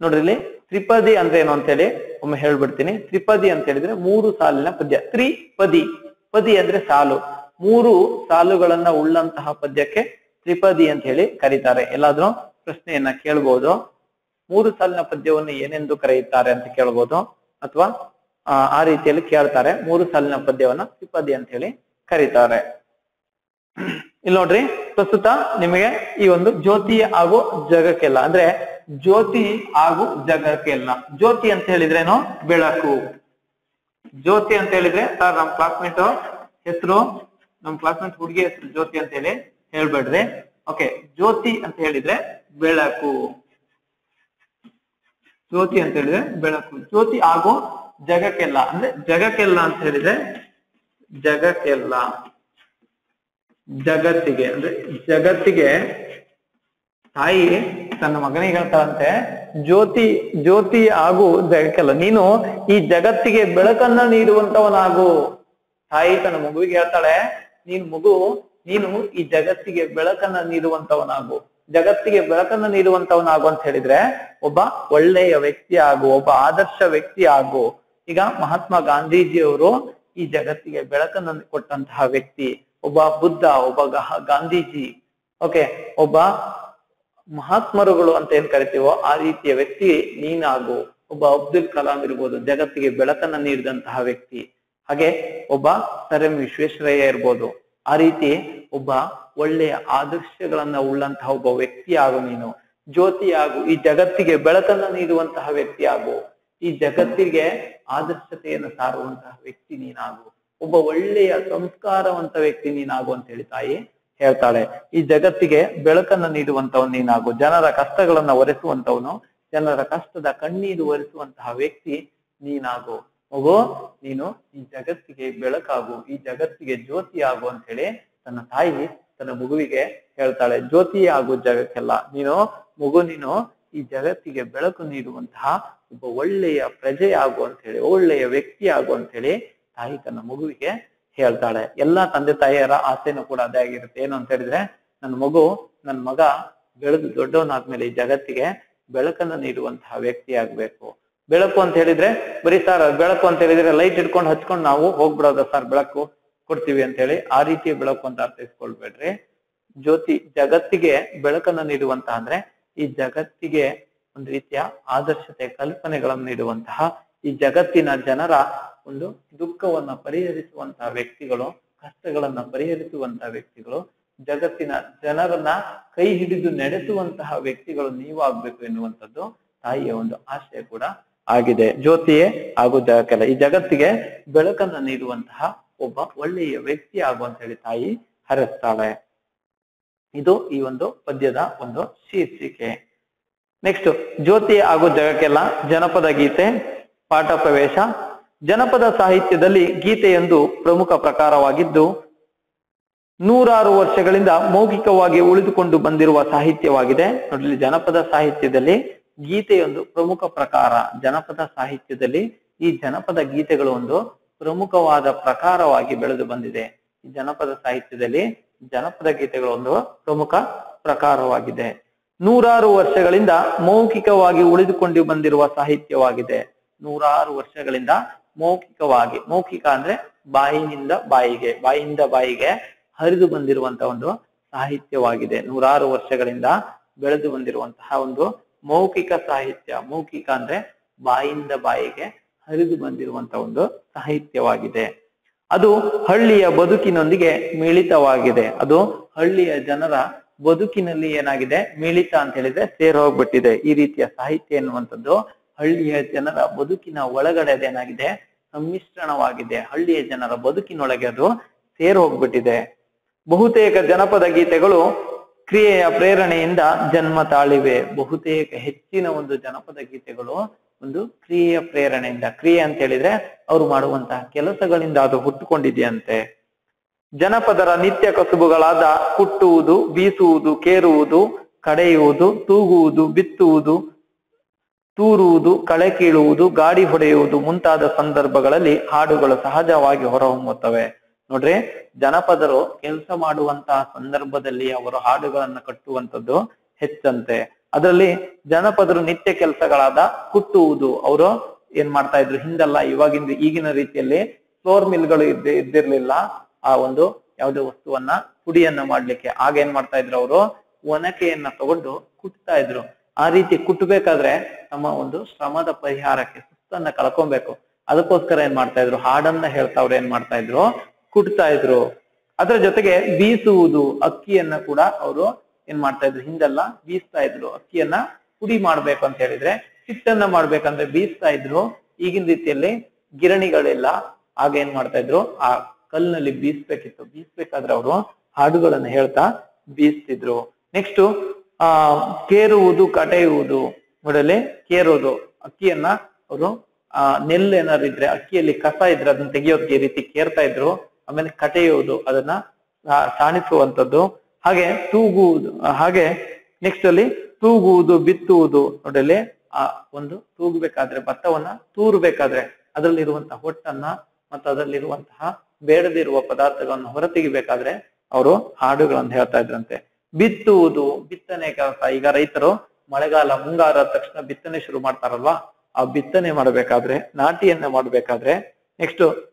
ನೋಡ್ರಿ ತ್ರಿಪದಿ ಅಂದ್ರೆ ಏನು ಅಂತ ಹೇಳಿ ಒಮ್ಮೆ ಹೇಳ್ಬಿಡ್ತೀನಿ. ತ್ರಿಪದಿ ಅಂತ ಹೇಳಿದ್ರೆ ಮೂರು ಸಾಲಿನ ಪದ್ಯ. ತ್ರಿಪದಿ. ಪದಿ ಅಂದ್ರೆ ಸಾಲು. ಮೂರು ಸಾಲುಗಳನ್ನ ಉಳ್ಳಂತಹ ಪದ್ಯಕ್ಕೆ ತ್ರಿಪದಿ ಅಂತ ಹೇಳಿ ಕರೀತಾರೆ. ಎಲ್ಲಾದ್ರೂ ಪ್ರಶ್ನೆಯನ್ನ ಕೇಳ್ಬೋದು. ಮೂರು ಸಾಲಿನ ಪದ್ಯವನ್ನು ಏನೆಂದು ಕರೆಯುತ್ತಾರೆ ಅಂತ ಕೇಳ್ಬೋದು. ಅಥವಾ ಆ, ರೀತಿಯಲ್ಲಿ ಕೇಳ್ತಾರೆ. ಮೂರು ಸಾಲಿನ ಪದ್ಯವನ್ನ ತ್ರಿಪದಿ ಅಂತ ಹೇಳಿ ಕರೀತಾರೆ. ಇಲ್ಲಿ ನೋಡ್ರಿ ಪ್ರಸ್ತುತ ನಿಮಗೆ ಈ ಒಂದು ಜ್ಯೋತಿ ಹಾಗೂ ಜಗಕ್ಕೆಲ್ಲ ಅಂದ್ರೆ ಜ್ಯೋತಿ ಹಾಗೂ ಜಗಕ್ಕೆಲ್ಲ ಜ್ಯೋತಿ ಅಂತ ಹೇಳಿದ್ರೇನು? ಬೆಳಕು. ಜ್ಯೋತಿ ಅಂತ ಹೇಳಿದ್ರೆ, ಸರ್ ನಮ್ ಕ್ಲಾಸ್ಮೇಟ್ ಹೆಸರು ನಮ್ ಕ್ಲಾಸ್ಮೇಟ್ ಹುಡುಗಿ ಹೆಸರು ಜ್ಯೋತಿ ಅಂತ ಹೇಳಿ ಹೇಳ್ಬೇಡ್ರಿ. ಓಕೆ ಜ್ಯೋತಿ ಅಂತ ಹೇಳಿದ್ರೆ ಬೆಳಕು. ಜ್ಯೋತಿ ಅಂತ ಹೇಳಿದ್ರೆ ಬೆಳಕು. ಜ್ಯೋತಿ ಹಾಗೂ ಜಗಕ್ಕೆಲ್ಲ ಅಂದ್ರೆ ಜಗಕ್ಕೆಲ್ಲ ಅಂತ ಹೇಳಿದ್ರೆ ಜಗಕ್ಕೆಲ್ಲ ಜಗತ್ತಿಗೆ, ಅಂದ್ರೆ ಜಗತ್ತಿಗೆ ತಾಯಿ ತನ್ನ ಮಗನಿಗೆ ಹೇಳ್ತಾರಂತೆ ಜ್ಯೋತಿ ಜ್ಯೋತಿ ಆಗು ಜಗಕ್ಕೆಲ್ಲ ನೀನು ಈ ಜಗತ್ತಿಗೆ ಬೆಳಕನ್ನ ನೀಡುವಂತವನಾಗು. ತಾಯಿ ತನ್ನ ಮಗುವಿಗೆ ಹೇಳ್ತಾಳೆ, ನೀನ್ ಮಗು, ನೀನು ಈ ಜಗತ್ತಿಗೆ ಬೆಳಕನ್ನ ನೀಡುವಂತವನಾಗು. ಜಗತ್ತಿಗೆ ಬೆಳಕನ್ನ ನೀಡುವಂತವನಾಗು ಅಂತ ಹೇಳಿದ್ರೆ, ಒಬ್ಬ ಒಳ್ಳೆಯ ವ್ಯಕ್ತಿ ಆಗು, ಒಬ್ಬ ಆದರ್ಶ ವ್ಯಕ್ತಿ ಆಗು. ಈಗ ಮಹಾತ್ಮ ಗಾಂಧೀಜಿಯವರು ಈ ಜಗತ್ತಿಗೆ ಬೆಳಕನ್ನ ಕೊಟ್ಟಂತಹ ವ್ಯಕ್ತಿ, ಒಬ್ಬ ಬುದ್ಧ, ಒಬ್ಬ ಗಾಂಧೀಜಿ. ಓಕೆ ಒಬ್ಬ ಮಹಾತ್ಮರುಗಳು ಅಂತ ಏನ್ ಕರಿತೀವೋ ಆ ರೀತಿಯ ವ್ಯಕ್ತಿ ನೀನಾಗು. ಒಬ್ಬ ಅಬ್ದುಲ್ ಕಲಾಂ ಇರ್ಬೋದು, ಜಗತ್ತಿಗೆ ಬೆಳಕನ್ನ ನೀಡಿದಂತಹ ವ್ಯಕ್ತಿ. ಹಾಗೆ ಒಬ್ಬ ಸರ್ ಎಂ ವಿಶ್ವೇಶ್ವರಯ್ಯ ಇರ್ಬೋದು. ಆ ರೀತಿ ಒಬ್ಬ ಒಳ್ಳೆಯ ಆದರ್ಶಗಳನ್ನ ಉಳ್ಳಂತಹ ಒಬ್ಬ ವ್ಯಕ್ತಿ ಆಗು ನೀನು. ಜ್ಯೋತಿಯಾಗು ಈ ಜಗತ್ತಿಗೆ ಬೆಳಕನ್ನ ನೀಡುವಂತಹ ವ್ಯಕ್ತಿಯಾಗು ಈ ಜಗತ್ತಿಗೆ ಆದರ್ಶತೆಯನ್ನು ಸಾರುವಂತಹ ವ್ಯಕ್ತಿ ನೀನಾಗು. ಒಬ್ಬ ಒಳ್ಳೆಯ ಸಂಸ್ಕಾರವಂತ ವ್ಯಕ್ತಿ ನೀನಾಗು ಅಂತ ಹೇಳಿ ತಾಯಿ. ಹೇಳ್ತಾಳೆ, ಈ ಜಗತ್ತಿಗೆ ಬೆಳಕನ್ನು ನೀಡುವಂತವನು ನೀನಾಗು, ಜನರ ಕಷ್ಟಗಳನ್ನ ಒರೆಸುವಂತವನು ಜನರ ಕಷ್ಟದ ಕಣ್ಣೀರು ಒರೆಸುವಂತಹ ವ್ಯಕ್ತಿ ನೀನಾಗು. ಮಗು ನೀನು ಈ ಜಗತ್ತಿಗೆ ಬೆಳಕಾಗು, ಈ ಜಗತ್ತಿಗೆ ಜ್ಯೋತಿ ಆಗು ಅಂತ ಹೇಳಿ ತನ್ನ ತಾಯಿ ತನ್ನ ಮಗುವಿಗೆ ಹೇಳ್ತಾಳೆ ಜ್ಯೋತಿ ಆಗು ಜಗಕ್ಕೆಲ್ಲ. ನೀನು ಮಗು, ನೀನು ಈ ಜಗತ್ತಿಗೆ ಬೆಳಕು ನೀಡುವಂತಹ ಒಬ್ಬ ಒಳ್ಳೆಯ ಪ್ರಜೆ ಆಗು ಅಂತ ಹೇಳಿ ಒಳ್ಳೆಯ ವ್ಯಕ್ತಿ ಆಗು ಅಂತ ಹೇಳಿ ತಾಯಿ ತನ್ನ ಮಗುವಿಗೆ ಹೇಳ್ತಾಳೆ. ಎಲ್ಲಾ ತಂದೆ ತಾಯಿಯರ ಆಸೆನೂ ಕೂಡ ಅದೇ ಆಗಿರುತ್ತೆ. ಏನು ಅಂತ ಹೇಳಿದ್ರೆ, ನನ್ನ ಮಗು ನನ್ನ ಮಗ ಬೆಳೆದು ದೊಡ್ಡವನಾದ್ಮೇಲೆ ಈ ಜಗತ್ತಿಗೆ ಬೆಳಕನ್ನು ನೀಡುವಂತಹ ವ್ಯಕ್ತಿ ಆಗ್ಬೇಕು. ಬೆಳಕು ಅಂತ ಹೇಳಿದ್ರೆ, ಬರೀ ಸರ್ ಬೆಳಕು ಅಂತ ಹೇಳಿದ್ರೆ ಲೈಟ್ ಇಟ್ಕೊಂಡು ಹಚ್ಕೊಂಡು ನಾವು ಹೋಗ್ಬಿಡೋದ ಸರ್? ಬೆಳಕು ಕೊಡ್ತೀವಿ ಅಂತ ಹೇಳಿ ಆ ರೀತಿಯ ಬೆಳಕು ಅಂತ ಅರ್ಥೈಸ್ಕೊಳ್ಬೇಡ್ರಿ. ಜ್ಯೋತಿ ಜಗತ್ತಿಗೆ ಬೆಳಕನ್ನು ನೀಡುವಂತಹ ಅಂದ್ರೆ, ಈ ಜಗತ್ತಿಗೆ ಒಂದು ರೀತಿಯ ಆದರ್ಶತೆ, ಕಲ್ಪನೆಗಳನ್ನು ನೀಡುವಂತಹ ಈ ಜಗತ್ತಿನ ಜನರ ಒಂದು ದುಃಖವನ್ನ ಪರಿಹರಿಸುವಂತಹ ವ್ಯಕ್ತಿಗಳು, ಕಷ್ಟಗಳನ್ನ ಪರಿಹರಿಸುವಂತಹ ವ್ಯಕ್ತಿಗಳು, ಜಗತ್ತಿನ ಜನರನ್ನ ಕೈ ಹಿಡಿದು ನಡೆಸುವಂತಹ ವ್ಯಕ್ತಿಗಳು ನೀವಾಗ್ಬೇಕು ಎನ್ನುವಂಥದ್ದು ತಾಯಿಯ ಒಂದು ಆಶಯ ಕೂಡ ಆಗಿದೆ. ಜ್ಯೋತಿಯೇ ಹಾಗೂ ಜಗಕ್ಕೆಲ್ಲ ಈ ಜಗತ್ತಿಗೆ ಬೆಳಕನ್ನ ನೀಡುವಂತಹ ಒಬ್ಬ ಒಳ್ಳೆಯ ವ್ಯಕ್ತಿ ಆಗುವಂತ ಹೇಳಿ ತಾಯಿ ಹರಸ್ತಾಳೆ. ಇದು ಈ ಒಂದು ಪದ್ಯದ ಒಂದು ಶೀರ್ಷಿಕೆ. ನೆಕ್ಸ್ಟ್ ಜ್ಯೋತಿ ಹಾಗೂ ಜಗಕ್ಕೆಲ್ಲ ಜನಪದ ಗೀತೆ, ಪಾಠ ಪ್ರವೇಶ ಜನಪದ ಸಾಹಿತ್ಯದಲ್ಲಿ ಗೀತೆಯೊಂದು ಪ್ರಮುಖ ಪ್ರಕಾರವಾಗಿದ್ದು, ನೂರಾರು ವರ್ಷಗಳಿಂದ ಮೌಖಿಕವಾಗಿ ಉಳಿದುಕೊಂಡು ಬಂದಿರುವ ಸಾಹಿತ್ಯವಾಗಿದೆ. ನೋಡಲಿ ಜನಪದ ಸಾಹಿತ್ಯದಲ್ಲಿ ಗೀತೆಯೊಂದು ಪ್ರಮುಖ ಪ್ರಕಾರ. ಜನಪದ ಸಾಹಿತ್ಯದಲ್ಲಿ ಈ ಜನಪದ ಗೀತೆಗಳು ಒಂದು ಪ್ರಮುಖವಾದ ಪ್ರಕಾರವಾಗಿ ಬೆಳೆದು ಬಂದಿದೆ. ಈ ಜನಪದ ಸಾಹಿತ್ಯದಲ್ಲಿ ಜನಪದ ಗೀತೆಗಳು ಒಂದು ಪ್ರಮುಖ ಪ್ರಕಾರವಾಗಿದೆ. ನೂರಾರು ವರ್ಷಗಳಿಂದ ಮೌಖಿಕವಾಗಿ ಉಳಿದುಕೊಂಡು ಬಂದಿರುವ ಸಾಹಿತ್ಯವಾಗಿದೆ. ನೂರಾರು ವರ್ಷಗಳಿಂದ ಮೌಖಿಕವಾಗಿ, ಮೌಖಿಕ ಅಂದ್ರೆ ಬಾಯಿನಿಂದ ಬಾಯಿಗೆ, ಬಾಯಿಯಿಂದ ಬಾಯಿಗೆ ಹರಿದು ಬಂದಿರುವಂತಹ ಒಂದು ಸಾಹಿತ್ಯವಾಗಿದೆ. ನೂರಾರು ವರ್ಷಗಳಿಂದ ಬೆಳೆದು ಬಂದಿರುವಂತಹ ಒಂದು ಮೌಖಿಕ ಸಾಹಿತ್ಯ. ಮೌಖಿಕ ಅಂದ್ರೆ ಬಾಯಿಂದ ಬಾಯಿಗೆ ಹರಿದು ಬಂದಿರುವಂತಹ ಒಂದು ಸಾಹಿತ್ಯವಾಗಿದೆ. ಅದು ಹಳ್ಳಿಯ ಬದುಕಿನೊಂದಿಗೆ ಮಿಳಿತವಾಗಿದೆ. ಅದು ಹಳ್ಳಿಯ ಜನರ ಬದುಕಿನಲ್ಲಿ ಏನಾಗಿದೆ? ಮಿಳಿತ ಅಂತ ಹೇಳಿದ್ರೆ ಸೇರ್ ಹೋಗ್ಬಿಟ್ಟಿದೆ. ಈ ರೀತಿಯ ಸಾಹಿತ್ಯ ಎನ್ನುವಂಥದ್ದು ಹಳ್ಳಿಯ ಜನರ ಬದುಕಿನ ಒಳಗಡೆ ಅದೇನಾಗಿದೆ ಸಮ್ಮಿಶ್ರಣವಾಗಿದೆ. ಹಳ್ಳಿಯ ಜನರ ಬದುಕಿನೊಳಗೆ ಅದು ಸೇರೋಗ್ಬಿಟ್ಟಿದೆ. ಬಹುತೇಕ ಜನಪದ ಗೀತೆಗಳು ಕ್ರಿಯೆಯ ಪ್ರೇರಣೆಯಿಂದ ಜನ್ಮ ತಾಳಿವೆ. ಬಹುತೇಕ ಹೆಚ್ಚಿನ ಒಂದು ಜನಪದ ಗೀತೆಗಳು ಒಂದು ಕ್ರಿಯೆಯ ಪ್ರೇರಣೆಯಿಂದ, ಕ್ರಿಯೆ ಅಂತ ಹೇಳಿದ್ರೆ ಅವ್ರು ಮಾಡುವಂತಹ ಕೆಲಸಗಳಿಂದ ಅದು ಹುಟ್ಟುಕೊಂಡಿದೆಯಂತೆ. ಜನಪದರ ನಿತ್ಯ ಕಸುಬುಗಳಾದ ಕುಟ್ಟುವುದು, ಬೀಸುವುದು, ಕೇರುವುದು, ಕಡೆಯುವುದು, ತೂಗುವುದು, ಬಿತ್ತುವುದು ತೂರುವುದು, ಕಳೆ ಕೀಳುವುದು, ಗಾಡಿ ಹೊಡೆಯುವುದು ಮುಂತಾದ ಸಂದರ್ಭಗಳಲ್ಲಿ ಹಾಡುಗಳು ಸಹಜವಾಗಿ ಹೊರಹೊಮ್ಮುತ್ತವೆ. ನೋಡ್ರಿ, ಜನಪದರು ಕೆಲಸ ಮಾಡುವಂತಹ ಸಂದರ್ಭದಲ್ಲಿ ಅವರು ಹಾಡುಗಳನ್ನ ಕಟ್ಟುವಂಥದ್ದು ಹೆಚ್ಚಂತೆ. ಅದರಲ್ಲಿ ಜನಪದರು ನಿತ್ಯ ಕೆಲಸಗಳಾದ ಕುಟ್ಟುವುದು ಅವರು ಏನ್ ಮಾಡ್ತಾ ಇದ್ರು? ಹಿಂದೆಲ್ಲ ಇವಾಗಿಂದ ಈಗಿನ ರೀತಿಯಲ್ಲಿ ಫ್ಲೋರ್ ಮಿಲ್ಗಳು ಇದ್ದ ಇದ್ದಿರ್ಲಿಲ್ಲ. ಆ ಒಂದು ಯಾವುದೇ ವಸ್ತುವನ್ನ ಪುಡಿಯನ್ನ ಮಾಡ್ಲಿಕ್ಕೆ. ಆಗ ಏನ್ ಮಾಡ್ತಾ ಇದ್ರು ಅವರು? ಒನಕೆಯನ್ನ ತಗೊಂಡು ಕುಟ್ತಾ ಇದ್ರು. ಆ ರೀತಿ ಕುಟ್ಟಬೇಕಾದ್ರೆ ನಮ್ಮ ಒಂದು ಶ್ರಮದ ಪರಿಹಾರಕ್ಕೆ ಸುಸ್ತನ್ನ ಕಳ್ಕೊಬೇಕು. ಅದಕ್ಕೋಸ್ಕರ ಏನ್ ಮಾಡ್ತಾ ಇದ್ರು? ಹಾಡನ್ನ ಹೇಳ್ತಾ ಅವ್ರು ಏನ್ ಮಾಡ್ತಾ ಇದ್ರು? ಕುಟ್ತಾ ಇದ್ರು. ಅದರ ಜೊತೆಗೆ ಬೀಸುವುದು, ಅಕ್ಕಿಯನ್ನ ಕೂಡ ಅವರು ಏನ್ ಮಾಡ್ತಾ ಇದ್ರು? ಹಿಂದೆಲ್ಲ ಬೀಸ್ತಾ ಇದ್ರು. ಅಕ್ಕಿಯನ್ನ ಪುಡಿ ಮಾಡ್ಬೇಕು ಅಂತ ಹೇಳಿದ್ರೆ ಹಿಟ್ಟನ್ನ ಮಾಡ್ಬೇಕಂದ್ರೆ ಬೀಸ್ತಾ ಇದ್ರು. ಈಗಿನ ರೀತಿಯಲ್ಲಿ ಗಿರಣಿಗಳೆಲ್ಲ ಆಗ ಏನ್ ಮಾಡ್ತಾ ಇದ್ರು? ಆ ಕಲ್ನಲ್ಲಿ ಬೀಸ್ಬೇಕಿತ್ತು. ಬೀಸ್ಬೇಕಾದ್ರೆ ಅವರು ಹಾಡುಗಳನ್ನ ಹೇಳ್ತಾ ಬೀಸ್ತಿದ್ರು. ನೆಕ್ಸ್ಟ್ ಆ, ಕೇರುವುದು, ಕಟೆಯುವುದು. ನೋಡಲಿ ಕೇರೋದು. ಅಕ್ಕಿಯನ್ನ ಅವರು, ಆ, ನೆಲ್ಲು ಏನಾದ್ರು ಇದ್ರೆ, ಅಕ್ಕಿಯಲ್ಲಿ ಕಸ ಇದ್ರೆ ಅದನ್ನ ತೆಗಿಯೋಕೆ ಈ ರೀತಿ ಕೇರ್ತಾ ಇದ್ರು. ಆಮೇಲೆ ಕಟೆಯುವುದು, ಅದನ್ನ ಸಾಣಿಸುವಂತದ್ದು ಹಾಗೆ ತೂಗುವುದು ಹಾಗೆ ನೆಕ್ಸ್ಟ್ ಅಲ್ಲಿ ತೂಗುವುದು, ಬಿತ್ತುವುದು. ನೋಡಲಿ ಆ, ಒಂದು ತೂಗಬೇಕಾದ್ರೆ, ಭತ್ತವನ್ನ ತೂರ್ಬೇಕಾದ್ರೆ ಅದರಲ್ಲಿರುವಂತಹ ಹೊಟ್ಟನ್ನ ಮತ್ತು ಅದರಲ್ಲಿರುವಂತಹ ಬೇಡದಿರುವ ಪದಾರ್ಥಗಳನ್ನು ಹೊರತೆಗಿಬೇಕಾದ್ರೆ, ಅವರು ಹಾಡುಗಳನ್ನು ಹೇಳ್ತಾ ಇದ್ರಂತೆ. ಬಿತ್ತುವುದು ಬಿತ್ತನೆ ಕೆಲಸ ಈಗ ರೈತರು ಮಳೆಗಾಲ ಮುಂಗಾರ ತಕ್ಷಣ ಬಿತ್ತನೆ ಶುರು ಮಾಡ್ತಾರಲ್ವಾ? ಆ ಬಿತ್ತನೆ ಮಾಡಬೇಕಾದ್ರೆ, ನಾಟಿಯನ್ನ ಮಾಡಬೇಕಾದ್ರೆ ನೆಕ್ಸ್ಟ್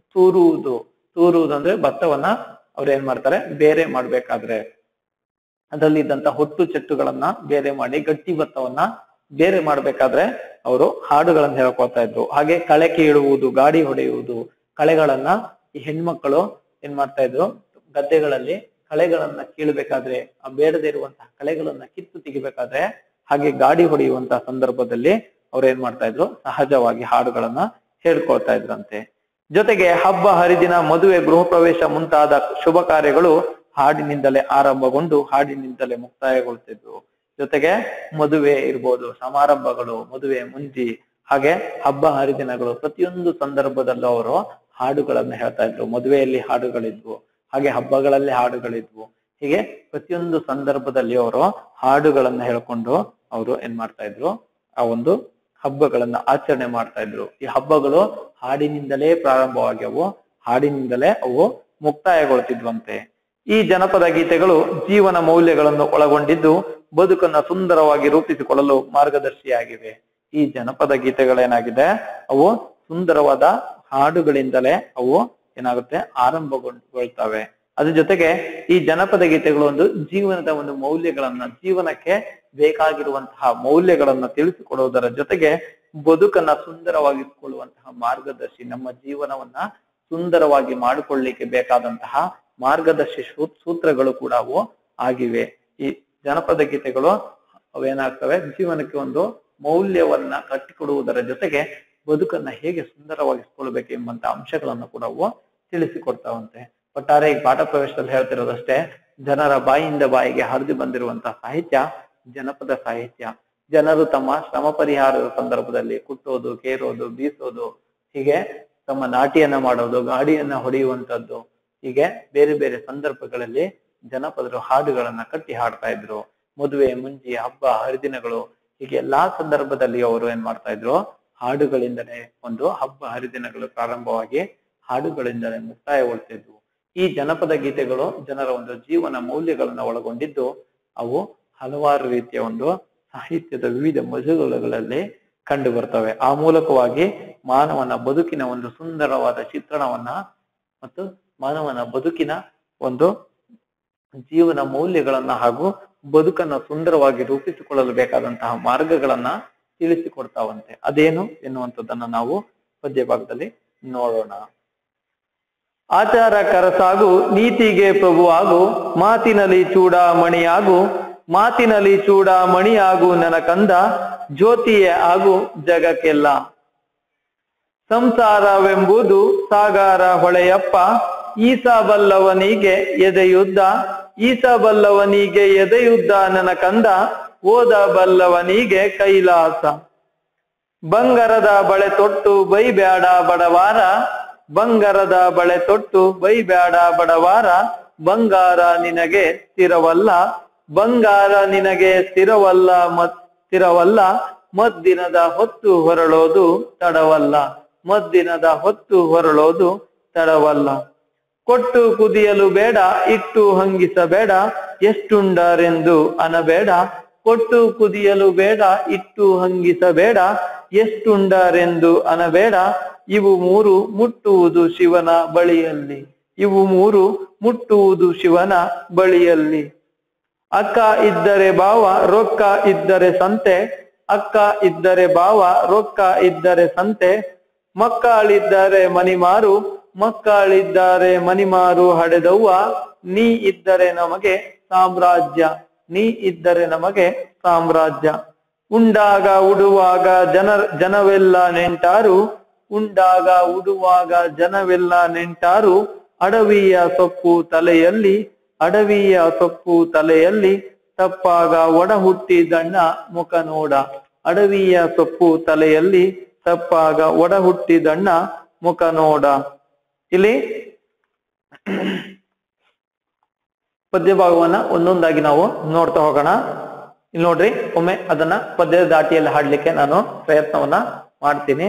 ತೂರುವುದು. ತೂರುವುದು ಅಂದ್ರೆ ಭತ್ತವನ್ನ ಅವ್ರು ಏನ್ ಮಾಡ್ತಾರೆ? ಬೇರೆ ಮಾಡ್ಬೇಕಾದ್ರೆ. ಅದರಲ್ಲಿ ಇದ್ದಂತ ಹೊಟ್ಟು ಚೆಟ್ಟುಗಳನ್ನ ಬೇರೆ ಮಾಡಿ ಗಟ್ಟಿ ಭತ್ತವನ್ನ ಬೇರೆ ಮಾಡ್ಬೇಕಾದ್ರೆ ಅವರು ಹಾಡುಗಳನ್ನ ಹೇಳ್ಕೊತಾ ಇದ್ರು. ಹಾಗೆ ಕಳೆ ಕೀಳುವುದು, ಗಾಡಿ ಹೊಡೆಯುವುದು, ಕಳೆಗಳನ್ನ ಈ ಹೆಣ್ಮಕ್ಕಳು ಏನ್ ಮಾಡ್ತಾ ಇದ್ರು? ಗದ್ದೆಗಳಲ್ಲಿ ಕಳೆಗಳನ್ನ ಕೀಳ್ಬೇಕಾದ್ರೆ, ಆ ಬೇಡದೇ ಇರುವಂತಹ ಕಳೆಗಳನ್ನ ಕಿತ್ತು ತೆಗಿಬೇಕಾದ್ರೆ, ಹಾಗೆ ಗಾಡಿ ಹೊಡೆಯುವಂತಹ ಸಂದರ್ಭದಲ್ಲಿ ಅವ್ರು ಏನ್ ಮಾಡ್ತಾ ಇದ್ರು? ಸಹಜವಾಗಿ ಹಾಡುಗಳನ್ನ ಹೇಳ್ಕೊಳ್ತಾ ಇದ್ರಂತೆ. ಜೊತೆಗೆ ಹಬ್ಬ, ಹರಿದಿನ, ಮದುವೆ, ಗೃಹ ಪ್ರವೇಶ ಮುಂತಾದ ಶುಭ ಕಾರ್ಯಗಳು ಹಾಡಿನಿಂದಲೇ ಆರಂಭಗೊಂಡು ಹಾಡಿನಿಂದಲೇ ಮುಕ್ತಾಯಗೊಳ್ತಿದ್ವು. ಜೊತೆಗೆ ಮದುವೆ ಇರ್ಬೋದು, ಸಮಾರಂಭಗಳು, ಮದುವೆ, ಮುಂಜಿ, ಹಾಗೆ ಹಬ್ಬ, ಹರಿದಿನಗಳು ಪ್ರತಿಯೊಂದು ಸಂದರ್ಭದಲ್ಲೂ ಅವರು ಹಾಡುಗಳನ್ನ ಹೇಳ್ತಾ ಇದ್ರು. ಮದುವೆಯಲ್ಲಿ ಹಾಡುಗಳಿದ್ವು. ಹಾಗೆ ಹಬ್ಬಗಳಲ್ಲಿ ಹಾಡುಗಳಿದ್ವು. ಹೀಗೆ ಪ್ರತಿಯೊಂದು ಸಂದರ್ಭದಲ್ಲಿ ಅವರು ಹಾಡುಗಳನ್ನ ಹೇಳ್ಕೊಂಡು ಅವರು ಏನ್ ಮಾಡ್ತಾ ಇದ್ರು? ಆ ಒಂದು ಹಬ್ಬಗಳನ್ನ ಆಚರಣೆ ಮಾಡ್ತಾ ಇದ್ರು. ಈ ಹಬ್ಬಗಳು ಹಾಡಿನಿಂದಲೇ ಪ್ರಾರಂಭವಾಗ್ಯವು. ಹಾಡಿನಿಂದಲೇ ಅವು ಮುಕ್ತಾಯಗೊಳ್ತಿದ್ವಂತೆ. ಈ ಜನಪದ ಗೀತೆಗಳು ಜೀವನ ಮೌಲ್ಯಗಳನ್ನು ಒಳಗೊಂಡಿದ್ದು ಬದುಕನ್ನ ಸುಂದರವಾಗಿ ರೂಪಿಸಿಕೊಳ್ಳಲು ಮಾರ್ಗದರ್ಶಿಯಾಗಿವೆ. ಈ ಜನಪದ ಗೀತೆಗಳೇನಾಗಿದೆ? ಅವು ಸುಂದರವಾದ ಹಾಡುಗಳಿಂದಲೇ ಅವು ಏನಾಗುತ್ತೆ? ಆರಂಭಗೊಳ್ತವೆ. ಅದ್ರ ಜೊತೆಗೆ ಈ ಜನಪದ ಗೀತೆಗಳು ಒಂದು ಜೀವನದ ಒಂದು ಮೌಲ್ಯಗಳನ್ನ, ಜೀವನಕ್ಕೆ ಬೇಕಾಗಿರುವಂತಹ ಮೌಲ್ಯಗಳನ್ನ ತಿಳಿಸಿಕೊಡುವುದರ ಜೊತೆಗೆ ಬದುಕನ್ನ ಸುಂದರವಾಗಿಸಿಕೊಳ್ಳುವಂತಹ ಮಾರ್ಗದರ್ಶಿ, ನಮ್ಮ ಜೀವನವನ್ನ ಸುಂದರವಾಗಿ ಮಾಡಿಕೊಳ್ಳಿಕ್ಕೆ ಬೇಕಾದಂತಹ ಮಾರ್ಗದರ್ಶಿ ಸೂತ್ರಗಳು ಕೂಡ ಅವು ಆಗಿವೆ. ಈ ಜನಪದ ಗೀತೆಗಳು ಅವೇನಾಗ್ತವೆ? ಜೀವನಕ್ಕೆ ಒಂದು ಮೌಲ್ಯವನ್ನ ಕಟ್ಟಿಕೊಡುವುದರ ಜೊತೆಗೆ ಬದುಕನ್ನ ಹೇಗೆ ಸುಂದರವಾಗಿಸ್ಕೊಳ್ಬೇಕು ಎಂಬಂತ ಅಂಶಗಳನ್ನು ಕೂಡ ಅವು ತಿಳಿಸಿಕೊಡ್ತಾವಂತೆ. ಒಟ್ಟಾರೆ ಈ ಪಾಠ ಪ್ರವೇಶದಲ್ಲಿ ಹೇಳ್ತಿರೋದಷ್ಟೇ, ಜನರ ಬಾಯಿಯಿಂದ ಬಾಯಿಗೆ ಹರಿದು ಬಂದಿರುವಂತಹ ಸಾಹಿತ್ಯ ಜನಪದ ಸಾಹಿತ್ಯ. ಜನರು ತಮ್ಮ ಶ್ರಮ ಪರಿಹಾರದ ಸಂದರ್ಭದಲ್ಲಿ ಕುಟ್ಟೋದು, ಕೇರೋದು, ಬೀಸೋದು, ಹೀಗೆ ತಮ್ಮ ನಾಟಿಯನ್ನ ಮಾಡೋದು, ಗಾಡಿಯನ್ನ ಹೊಡೆಯುವಂತದ್ದು ಹೀಗೆ ಬೇರೆ ಬೇರೆ ಸಂದರ್ಭಗಳಲ್ಲಿ ಜನಪದರು ಹಾಡುಗಳನ್ನ ಕಟ್ಟಿ ಹಾಡ್ತಾ ಇದ್ರು. ಮದುವೆ, ಮುಂಜಿ, ಹಬ್ಬ, ಹರಿದಿನಗಳು, ಹೀಗೆ ಎಲ್ಲಾ ಸಂದರ್ಭದಲ್ಲಿ ಅವರು ಏನ್ ಮಾಡ್ತಾ ಇದ್ರು? ಹಾಡುಗಳಿಂದಲೇ ಒಂದು ಹಬ್ಬ, ಹರಿದಿನಗಳು ಪ್ರಾರಂಭವಾಗಿ ಹಾಡುಗಳಿಂದಲೇ ಮುಕ್ತಾಯಗೊಳ್ತಿದ್ವು. ಈ ಜನಪದ ಗೀತೆಗಳು ಜನರ ಒಂದು ಜೀವನ ಮೌಲ್ಯಗಳನ್ನು ಒಳಗೊಂಡಿದ್ದು, ಅವು ಹಲವಾರು ರೀತಿಯ ಒಂದು ಸಾಹಿತ್ಯದ ವಿವಿಧ ಮಜಲುಗಳಲ್ಲಿ ಕಂಡು ಬರ್ತವೆ ಆ ಮೂಲಕವಾಗಿ ಮಾನವನ ಬದುಕಿನ ಒಂದು ಸುಂದರವಾದ ಚಿತ್ರಣವನ್ನ ಮತ್ತು ಮಾನವನ ಬದುಕಿನ ಒಂದು ಜೀವನ ಮೌಲ್ಯಗಳನ್ನ ಹಾಗೂ ಬದುಕನ್ನ ಸುಂದರವಾಗಿ ರೂಪಿಸಿಕೊಳ್ಳಲು ಬೇಕಾದಂತಹ ಮಾರ್ಗಗಳನ್ನ ತಿಳಿಸಿಕೊಡ್ತಾವಂತೆ. ಅದೇನು ಎನ್ನುವಂಥದ್ದನ್ನ ನಾವು ಪದ್ಯ ಭಾಗದಲ್ಲಿ ನೋಡೋಣ. ಆಚಾರ ಕರಸಾಗು ನೀತಿಗೆ ಪ್ರಭುವಾಗು, ಮಾತಿನಲ್ಲಿ ಚೂಡಾಮಣಿಯಾಗು ಮಾತಿನಲ್ಲಿ ಚೂಡಾಮಣಿಯಾಗು ನನ್ನ ಕಂದ ಜ್ಯೋತಿಯೇ ಆಗು ಜಗಕ್ಕೆಲ್ಲ. ಸಂಸಾರವೆಂಬುದು ಸಾಗಾರ ಹೊಳೆಯಪ್ಪ ಈಸಾ ಬಲ್ಲವನಿಗೆ ಎದೆಯುದ್ದ ಈಸಾ ಬಲ್ಲವನಿಗೆ ಎದೆಯುದ್ದ ನನ ಕಂದ ಓದ ಬಲ್ಲವನಿಗೆ ಕೈಲಾಸ. ಬಂಗಾರದ ಬಳೆ ತೊಟ್ಟು ಬೈಬ್ಯಾಡ ಬಡವಾರ ಬಂಗಾರದ ಬಳೆ ತೊಟ್ಟು ಬೈಬ್ಯಾಡ ಬಡವಾರ, ಬಂಗಾರ ನಿನಗೆ ಸ್ಥಿರವಲ್ಲ, ಬಂಗಾರ ನಿನಗೆ ಸ್ಥಿರವಲ್ಲ ಮತ್, ಸ್ಥಿರವಲ್ಲ, ಮದ್ದಿನದ ಹೊತ್ತು ಹೊರಳೋದು ತಡವಲ್ಲ, ಮದ್ದಿನದ ಹೊತ್ತು ಹೊರಳೋದು ತಡವಲ್ಲ. ಕೊಟ್ಟು ಕುದಿಯಲು ಬೇಡ, ಇಟ್ಟು ಹಂಗಿಸಬೇಡ, ಎಷ್ಟುಂಡರೆಂದು ಅನಬೇಡ. ಕೊಟ್ಟು ಕುದಿಯಲು ಬೇಡ, ಇಟ್ಟು ಹಂಗಿಸಬೇಡ, ಎಷ್ಟುಂಡರೆಂದು ಅನಬೇಡ. ಇವು ಮೂರು ಮುಟ್ಟುವುದು ಶಿವನ ಬಳಿಯಲ್ಲಿ. ಇವು ಮೂರು ಮುಟ್ಟುವುದು ಶಿವನ ಬಳಿಯಲ್ಲಿ. ಅಕ್ಕ ಇದ್ದರೆ ಭಾವ, ರೊಕ್ಕ ಇದ್ದರೆ ಸಂತೆ. ಅಕ್ಕ ಇದ್ದರೆ ಭಾವ, ರೊಕ್ಕ ಇದ್ದರೆ ಸಂತೆ. ಮಕ್ಕಳಿದ್ದರೆ ಮನಿಮಾರು ಮಕ್ಕಳಿದ್ದಾರೆ ಮನಿಮಾರು ಹಡೆದವ್ವ. ನೀ ಇದ್ದರೆ ನಮಗೆ ಸಾಮ್ರಾಜ್ಯ, ನೀ ಇದ್ದರೆ ನಮಗೆ ಸಾಮ್ರಾಜ್ಯ. ಉಂಡಾಗ, ಉಡುವಾಗ ಜನ ಜನವೆಲ್ಲ ನೆಂಟಾರು. ಉಂಡಾಗ ಉಡುವಾಗ ಜನವೆಲ್ಲ ನೆಂಟಾರು ಅಡವಿಯ ಸೊಪ್ಪು ತಲೆಯಲ್ಲಿ, ಅಡವಿಯ ಸೊಪ್ಪು ತಲೆಯಲ್ಲಿ ತಪ್ಪಾಗ ಒಡ ಹುಟ್ಟಿದಣ್ಣ ಮುಖ ನೋಡ. ಅಡವಿಯ ಸೊಪ್ಪು ತಲೆಯಲ್ಲಿ ತಪ್ಪಾಗ ಒಡ ಹುಟ್ಟಿದಣ್ಣ ಮುಖ ನೋಡ. ಇಲ್ಲಿ ಪದ್ಯ ಭಾಗವನ್ನ ಒಂದೊಂದಾಗಿ ನಾವು ನೋಡ್ತಾ ಹೋಗೋಣ. ಇಲ್ಲಿ ನೋಡ್ರಿ, ಒಮ್ಮೆ ಅದನ್ನ ಪದ್ಯದ ದಾಟಿಯಲ್ಲಿ ಹಾಡ್ಲಿಕ್ಕೆ ನಾನು ಪ್ರಯತ್ನವನ್ನ ಮಾಡ್ತೀನಿ.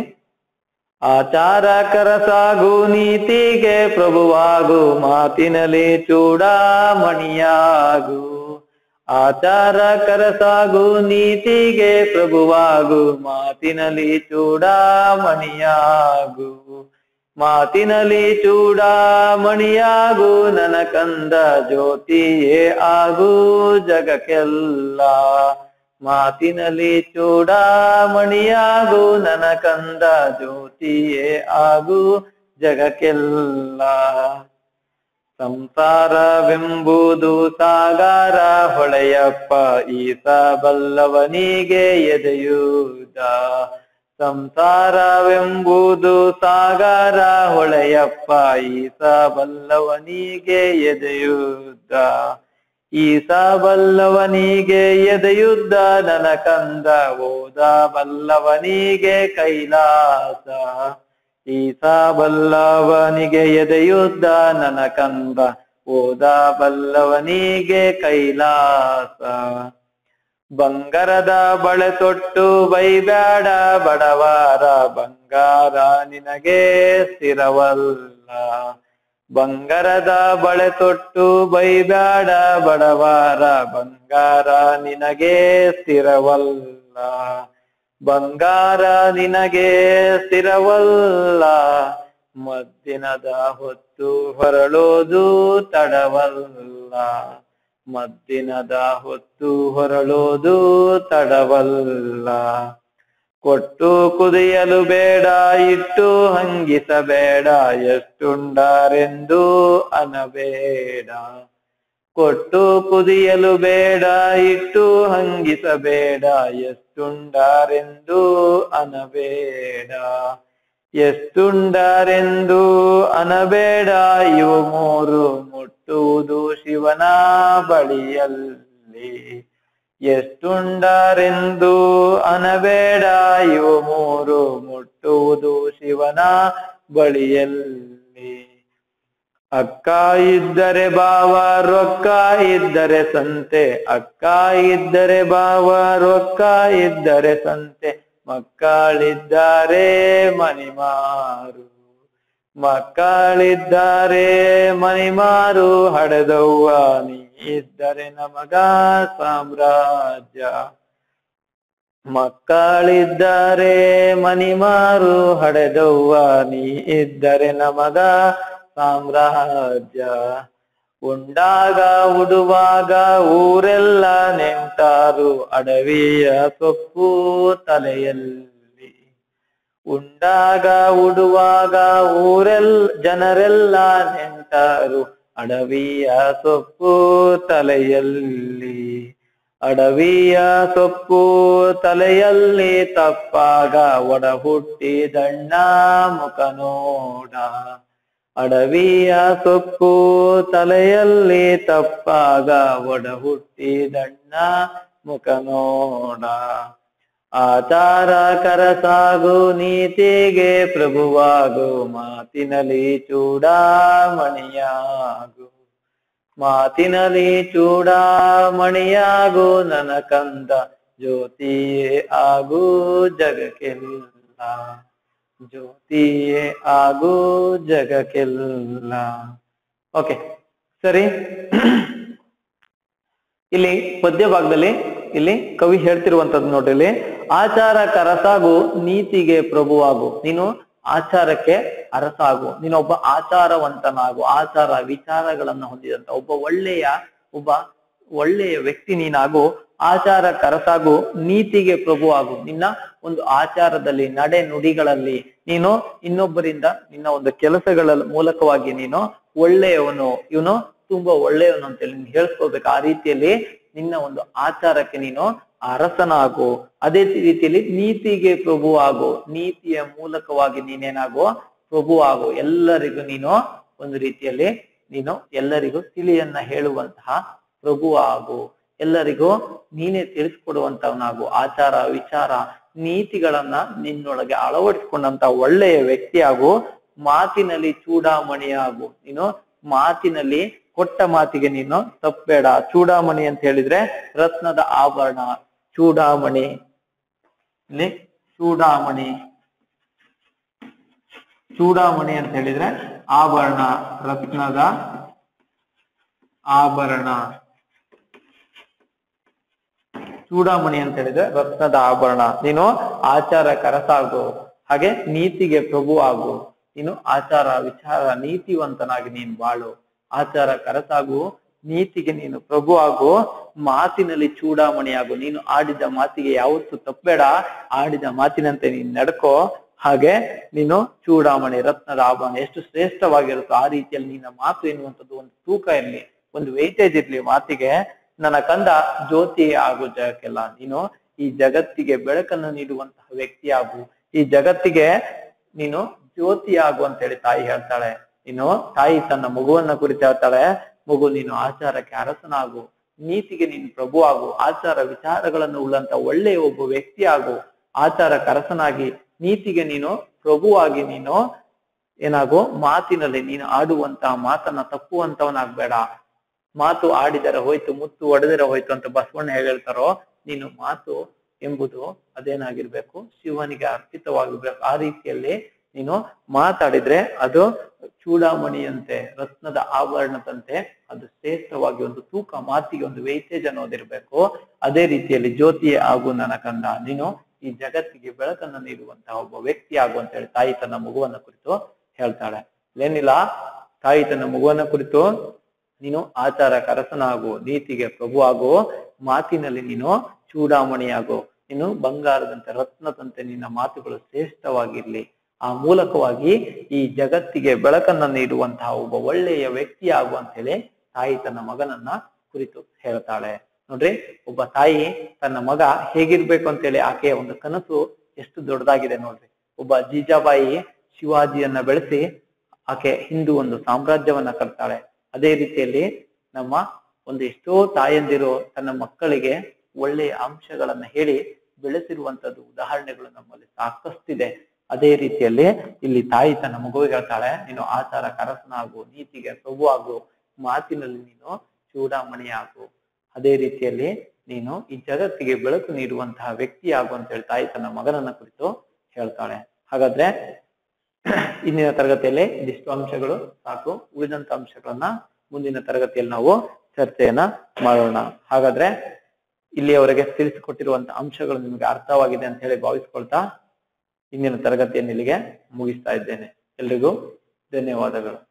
ಆಚಾರ ಕರಸಾಗು ನೀತಿಗೆ ಪ್ರಭುವಾಗು, ಮಾತಿನಲ್ಲಿ ಚೂಡಾಮಣಿಯಾಗು. ಆಚಾರಕರ ಕರಸಾಗು ನೀತಿಗೆ ಪ್ರಭುವಾಗು, ಮಾತಿನಲ್ಲಿ ಚೂಡಾಮಣಿಯಾಗು. ಮಾತಿನಲ್ಲಿ ಚೂಡಾಮಣಿಯಾಗು, ನನಕಂದ ಕಂದ ಜ್ಯೋತಿಯೇ ಆಗು, ಜಗಕ್ಕೆಲ್ಲ. ಮಾತಿನಲ್ಲಿ ಚೂಡಾಮಣಿಯಾಗು, ನನ ಕಂದ ಜ್ಯೋತಿಯೇ ಆಗು ಜಗಕ್ಕೆಲ್ಲ. ಸಂಸಾರವೆಂಬುದು ಸಾಗರ, ಹೊಳೆಯಪ್ಪ ಈತ ಬಲ್ಲವನಿಗೆ ಎದೆಯೂದ ಸಂಸಾರವೆಂಬುದು ಸಾಗರ, ಹೊಳೆಯಪ್ಪ ಈತ ಬಲ್ಲವನಿಗೆ ಎದೆಯುದ್ದ ಈಸ ಬಲ್ಲವನಿಗೆ ಎದೆಯುದ್ದ ನನ ಕಂದ ಓದ ಬಲ್ಲವನಿಗೆ ಕೈಲಾಸ. ಈಸ ಬಲ್ಲವನಿಗೆ ಎದೆಯುದ್ದ ನನ ಕಂದ ಓದ ಬಲ್ಲವನಿಗೆ ಕೈಲಾಸ. ಬಂಗಾರದ ಬಳೆ ತೊಟ್ಟು ಬೈಬ್ಯಾಡ ಬಡವಾರ ಬಂಗಾರ ನಿನಗೆ ಸ್ಥಿರವಲ್ಲ. ಬಂಗಾರದ ಬಳೆ ತೊಟ್ಟು ಬೈಬ್ಯಾಡ ಬಡವಾರ, ಬಂಗಾರ ನಿನಗೆ ಸ್ಥಿರವಲ್ಲ. ಬಂಗಾರ ನಿನಗೆ ಸ್ಥಿರವಲ್ಲ. ಮದ್ದಿನದ ಹೊತ್ತು ಹೊರಳೋದು ತಡವಲ್ಲ. ಮದ್ದಿನದ ಹೊತ್ತು ಹೊರಳೋದು ತಡವಲ್ಲ. ಕೊಟ್ಟು ಕುದಿಯಲು ಬೇಡ, ಇಟ್ಟು ಹಂಗಿಸಬೇಡ, ಎಷ್ಟುಂಡಾರೆಂದು ಅನಬೇಡ. ಕೊಟ್ಟು ಕುದಿಯಲು ಬೇಡ, ಇಟ್ಟು ಹಂಗಿಸಬೇಡ, ಎಷ್ಟುಂಡಾರೆಂದು ಅನಬೇಡ. ಎಷ್ಟುಂಡಾರೆಂದು ಅನಬೇಡ, ಇವು ಮೂರು ಮುಟ್ಟುವುದು ಶಿವನ ಬಳಿಯಲ್ಲಿ. ಎಷ್ಟುಂಡಾರೆಂದು ಅನಬೇಡ ಇವು ಮೂರು ಮುಟ್ಟುವುದು ಶಿವನ ಬಳಿಯಲ್ಲಿ. ಅಕ್ಕ ಇದ್ದರೆ ಬಾವ ರೊಕ್ಕ ಇದ್ದರೆ ಸಂತೆ. ಅಕ್ಕ ಇದ್ದರೆ ಬಾವ ರೊಕ್ಕ ಇದ್ದರೆ ಸಂತೆ. ಮಕ್ಕಳಿದ್ದಾರೆ ಮನಿಮಾರು ಮಕ್ಕಳಿದ್ದಾರೆ ಮನಿಮಾರು ಹಡೆದವ್ವ ನೀ ಇದ್ದರೆ ನಮಗ ಸಾಮ್ರಾಜ್ಯ. ಮಕ್ಕಳಿದ್ದರೆ ಮನಿಮಾರು ಹಡೆದವ್ವ, ನೀ ಇದ್ದರೆ ನಮಗ ಸಾಮ್ರಾಜ್ಯ. ಉಂಡಾಗ ಉಡುವಾಗ ಊರೆಲ್ಲ ನೆಂಟಾರು, ಅಡವಿಯ ಸೊಪ್ಪು ತಲೆಯಲ್ಲಿ. ಉಂಡಾಗ ಉಡುವಾಗ ಊರೆಲ್, ಜನರೆಲ್ಲ ನೆಂಟಾರು ಅಡವಿಯ ಸೊಪ್ಪು ತಲೆಯಲ್ಲಿ, ಅಡವಿಯ ಸೊಪ್ಪು ತಲೆಯಲ್ಲಿ ತಪ್ಪಾಗ ಒಡ ಹುಟ್ಟಿದಣ್ಣ ಮುಖ ನೋಡ. ಅಡವಿಯ ಸೊಪ್ಪು ತಲೆಯಲ್ಲಿ ತಪ್ಪಾಗ ಒಡ ಹುಟ್ಟಿದಣ್ಣ ಮುಖ ನೋಡ. ಆಚಾರ ಕರಸಾಗು ನೀತಿಗೆ ಪ್ರಭುವಾಗು, ಮಾತಿನಲ್ಲಿ ಚೂಡಾಮಣಿಯಾಗು. ಮಾತಿನಲ್ಲಿ ಚೂಡಾಮಣಿಯಾಗು ನನ್ನ ಕಂದ ಜ್ಯೋತಿಯೇ ಆಗು ಜಗಕ್ಕೆಲ್ಲ. ಜ್ಯೋತಿಯೇ ಆಗು ಜಗಕ್ಕೆಲ್ಲ. ಓಕೆ ಸರಿ. ಇಲ್ಲಿ ಪದ್ಯ ಭಾಗದಲ್ಲಿ ಇಲ್ಲಿ ಕವಿ ಹೇಳ್ತಿರುವಂತದ್ದು ನೋಡ್ರಿ ಇಲ್ಲಿ ಆಚಾರ ಕರಸಾಗು ನೀತಿಗೆ ಪ್ರಭುವಾಗು. ನೀನು ಆಚಾರಕ್ಕೆ ಅರಸಾಗು. ನೀನೊಬ್ಬ ಆಚಾರವಂತನಾಗು. ಆಚಾರ ವಿಚಾರಗಳನ್ನ ಹೊಂದಿದಂತ ಒಬ್ಬ ಒಳ್ಳೆಯ ಒಬ್ಬ ಒಳ್ಳೆಯ ವ್ಯಕ್ತಿ ನೀನಾಗು. ಆಚಾರ ಕರಸಾಗು ನೀತಿಗೆ ಪ್ರಭು ನಿನ್ನ ಒಂದು ಆಚಾರದಲ್ಲಿ, ನಡೆ ನುಡಿಗಳಲ್ಲಿ ನೀನು ಇನ್ನೊಬ್ಬರಿಂದ ನಿನ್ನ ಒಂದು ಕೆಲಸಗಳ ಮೂಲಕವಾಗಿ ನೀನು ಒಳ್ಳೆಯವನು. ಇವನು ತುಂಬಾ ಒಳ್ಳೆಯವನು ಅಂತೇಳಿ ನೀನು ಆ ರೀತಿಯಲ್ಲಿ ನಿನ್ನ ಒಂದು ಆಚಾರಕ್ಕೆ ನೀನು ಅರಸನಾಗು. ಅದೇ ರೀತಿಯಲ್ಲಿ ನೀತಿಗೆ ಪ್ರಭು ಆಗು ನೀತಿಯ ಮೂಲಕವಾಗಿ ನೀನೇನಾಗು? ಪ್ರಭು ಆಗು ಎಲ್ಲರಿಗೂ ನೀನು ಒಂದು ರೀತಿಯಲ್ಲಿ ನೀನು ಎಲ್ಲರಿಗೂ ತಿಳಿಯನ್ನ ಹೇಳುವಂತಹ ಪ್ರಭು ಆಗು ಎಲ್ಲರಿಗೂ ನೀನೇ ತಿಳಿಸ್ಕೊಡುವಂತವನಾಗು. ಆಚಾರ, ವಿಚಾರ, ನೀತಿಗಳನ್ನ ನಿನ್ನೊಳಗೆ ಅಳವಡಿಸಿಕೊಂಡಂತ ಒಳ್ಳೆಯ ವ್ಯಕ್ತಿಯಾಗು. ಮಾತಿನಲ್ಲಿ ಚೂಡಾಮಣಿಯಾಗು. ನೀನು ಮಾತಿನಲ್ಲಿ ಕೊಟ್ಟ ಮಾತಿಗೆ ನೀನು ತಪ್ಪಬೇಡ. ಚೂಡಾಮಣಿ ಅಂತ ಹೇಳಿದ್ರೆ ರತ್ನದ ಆಭರಣ. ಚೂಡಾಮಣಿ. ಇಲ್ಲಿ ಚೂಡಾಮಣಿ. ಚೂಡಾಮಣಿ ಅಂತ ಹೇಳಿದ್ರೆ ಆಭರಣ, ರತ್ನದ ಆಭರಣ. ಚೂಡಾಮಣಿ ಅಂತ ಹೇಳಿದ್ರೆ ರತ್ನದ ಆಭರಣ. ನೀನು ಆಚಾರ ಕರಸಾಗು. ಹಾಗೆ ನೀತಿಗೆ ಪ್ರಭು ಆಗು. ನೀನು ಆಚಾರ ವಿಚಾರ ನೀತಿವಂತನಾಗಿ ನೀನು ಬಾಳು. ಆಚಾರ ಕರಸಾಗು ನೀತಿಗೆ ನೀನು ಪ್ರಭು ಆಗು, ಮಾತಿನಲ್ಲಿ ಚೂಡಾಮಣಿ ಆಗು. ನೀನು ಆಡಿದ ಮಾತಿಗೆ ಯಾವತ್ತು ತಪ್ಪಬೇಡ. ಆಡಿದ ಮಾತಿನಂತೆ ನೀನ್ ನಡ್ಕೋ. ಹಾಗೆ ನೀನು ಚೂಡಾಮಣಿ ರತ್ನದ ಆಭರಣ ಎಷ್ಟು ಶ್ರೇಷ್ಠವಾಗಿರುತ್ತೋ ಆ ರೀತಿಯಲ್ಲಿ ನಿನ್ನ ಮಾತು ಎನ್ನುವಂಥದ್ದು ಒಂದು ತೂಕ ಇರಲಿ. ಒಂದು ವೆಯ್ಟೇಜ್ ಇರ್ಲಿ ಮಾತಿಗೆ. ನನ್ನ ಕಂದ ಜ್ಯೋತಿ ಆಗೋ ಜಗಕ್ಕೆಲ್ಲ. ನೀನು ಈ ಜಗತ್ತಿಗೆ ಬೆಳಕನ್ನು ನೀಡುವಂತಹ ವ್ಯಕ್ತಿ ಆಗು. ಈ ಜಗತ್ತಿಗೆ ನೀನು ಜ್ಯೋತಿ ಆಗು ಅಂತ ಹೇಳಿ ತಾಯಿ ಹೇಳ್ತಾಳೆ. ನೀನು ತಾಯಿ ತನ್ನ ಮಗುವನ್ನ ಕುರಿತು ಹೇಳ್ತಾಳೆ, ಮಗು, ನೀನು ಆಚಾರಕ್ಕೆ ಅರಸನಾಗು. ನೀತಿಗೆ ನೀನು ಪ್ರಭು ಆಗು ಆಚಾರ ವಿಚಾರಗಳನ್ನು ಉಳ್ಳಂತ ಒಳ್ಳೆಯ ಒಬ್ಬ ವ್ಯಕ್ತಿ ಆಗು. ಆಚಾರಕ್ಕೆ ಅರಸನಾಗಿ, ನೀತಿಗೆ ನೀನು ಪ್ರಭುವಾಗಿ ನೀನು ಏನಾಗು? ಮಾತಿನಲ್ಲಿ ನೀನು ಆಡುವಂತ ಮಾತನ್ನ ತಪ್ಪುವಂತವನಾಗ್ಬೇಡ. ಮಾತು ಆಡಿದರೆ ಹೋಯ್ತು, ಮುತ್ತು ಒಡೆದರೆ ಹೋಯ್ತು ಅಂತ ಬಸವಣ್ಣ ಹೇಳ್ತಾರೋ, ನೀನು ಮಾತು ಎಂಬುದು ಅದೇನಾಗಿರ್ಬೇಕು? ಶಿವನಿಗೆ ಅರ್ಪಿತವಾಗಿರ್ಬೇಕು ಆ ರೀತಿಯಲ್ಲಿ ನೀನು ಮಾತಾಡಿದ್ರೆ ಅದು ಚೂಡಾಮಣಿಯಂತೆ, ರತ್ನದ ಆಭರಣದಂತೆ, ಅದು ಶ್ರೇಷ್ಠವಾಗಿ ಒಂದು ತೂಕ ಮಾತಿಗೆ ಒಂದು ವೇಟೇಜ್ ಅನ್ನೋದಿರ್ಬೇಕು ಅದೇ ರೀತಿಯಲ್ಲಿ ಜ್ಯೋತಿಯೇ ಆಗು ನನ್ನ ಕಂದ. ನೀನು ಈ ಜಗತ್ತಿಗೆ ಬೆಳಕನ್ನು ನೀಡುವಂತಹ ಒಬ್ಬ ವ್ಯಕ್ತಿ ಆಗು ಅಂತ ಹೇಳಿ ತಾಯಿ ತನ್ನ ಮಗುವನ್ನ ಕುರಿತು ಹೇಳ್ತಾಳೆ. ಏನಿಲ್ಲ ತಾಯಿ ತನ್ನ ಮಗುವನ್ನ ಕುರಿತು ನೀನು ಆಚಾರ ಕರಸನಾಗು ನೀತಿಗೆ ಪ್ರಭು ಆಗು, ಮಾತಿನಲ್ಲಿ ನೀನು ಚೂಡಾಮಣಿಯಾಗು ನೀನು ಬಂಗಾರದಂತೆ, ರತ್ನದಂತೆ ನಿನ್ನ ಮಾತುಗಳು ಶ್ರೇಷ್ಠವಾಗಿರ್ಲಿ. ಆ ಮೂಲಕವಾಗಿ ಈ ಜಗತ್ತಿಗೆ ಬೆಳಕನ್ನ ನೀಡುವಂತಹ ಒಬ್ಬ ಒಳ್ಳೆಯ ವ್ಯಕ್ತಿ ಆಗುವಂತ ಹೇಳಿ ತಾಯಿ ತನ್ನ ಮಗನನ್ನ ಕುರಿತು ಹೇಳ್ತಾಳೆ. ನೋಡ್ರಿ, ಒಬ್ಬ ತಾಯಿ ತನ್ನ ಮಗ ಹೇಗಿರ್ಬೇಕು ಅಂತೇಳಿ ಆಕೆಯ ಒಂದು ಕನಸು ಎಷ್ಟು ದೊಡ್ಡದಾಗಿದೆ ನೋಡ್ರಿ. ಒಬ್ಬ ಜೀಜಾಬಾಯಿ ಶಿವಾಜಿಯನ್ನ ಬೆಳೆಸಿ ಆಕೆ ಹಿಂದೂ ಒಂದು ಸಾಮ್ರಾಜ್ಯವನ್ನ ಕಟ್ತಾಳೆ. ಅದೇ ರೀತಿಯಲ್ಲಿ ನಮ್ಮ ಒಂದು ಎಷ್ಟೋ ತಾಯಂದಿರು ತನ್ನ ಮಕ್ಕಳಿಗೆ ಒಳ್ಳೆಯ ಅಂಶಗಳನ್ನ ಹೇಳಿ ಬೆಳೆಸಿರುವಂತದ್ದು ಉದಾಹರಣೆಗಳು ನಮ್ಮಲ್ಲಿ ಸಾಕಷ್ಟಿದೆ. ಅದೇ ರೀತಿಯಲ್ಲಿ ಇಲ್ಲಿ ತಾಯಿ ತನ್ನ ಮಗುವಿಗೆ ಹೇಳ್ತಾಳೆ, ನೀನು ಆಚಾರ, ಕರಸನಾಗು, ನೀತಿಗೆ ಸೊಬು ಆಗು, ಮಾತಿನಲ್ಲಿ ನೀನು ಚೂಡಾಮಣಿಯಾಗು ಅದೇ ರೀತಿಯಲ್ಲಿ ನೀನು ಈ ಜಗತ್ತಿಗೆ ಬೆಳಕು ನೀಡುವಂತಹ ವ್ಯಕ್ತಿ ಆಗು ಅಂತ ಹೇಳಿ ತಾಯಿ ತನ್ನ ಮಗನನ್ನ ಕುರಿತು ಹೇಳ್ತಾಳೆ. ಹಾಗಾದ್ರೆ ಇಂದಿನ ತರಗತಿಯಲ್ಲಿ ಇದಿಷ್ಟು ಅಂಶಗಳು ಸಾಕು. ಉಳಿದಂತ ಅಂಶಗಳನ್ನ ಮುಂದಿನ ತರಗತಿಯಲ್ಲಿ ನಾವು ಚರ್ಚೆಯನ್ನ ಮಾಡೋಣ. ಹಾಗಾದ್ರೆ ಇಲ್ಲಿಯವರೆಗೆ ತಿಳಿಸಿಕೊಟ್ಟಿರುವಂತಹ ಅಂಶಗಳು ನಿಮಗೆ ಅರ್ಥವಾಗಿದೆ ಅಂತ ಹೇಳಿ ಭಾವಿಸ್ಕೊಳ್ತಾ ಇಂದಿನ ತರಗತಿಯನ್ನು ಇಲ್ಲಿಗೆ ಮುಗಿಸ್ತಾ ಇದ್ದೇನೆ. ಎಲ್ರಿಗೂ ಧನ್ಯವಾದಗಳು.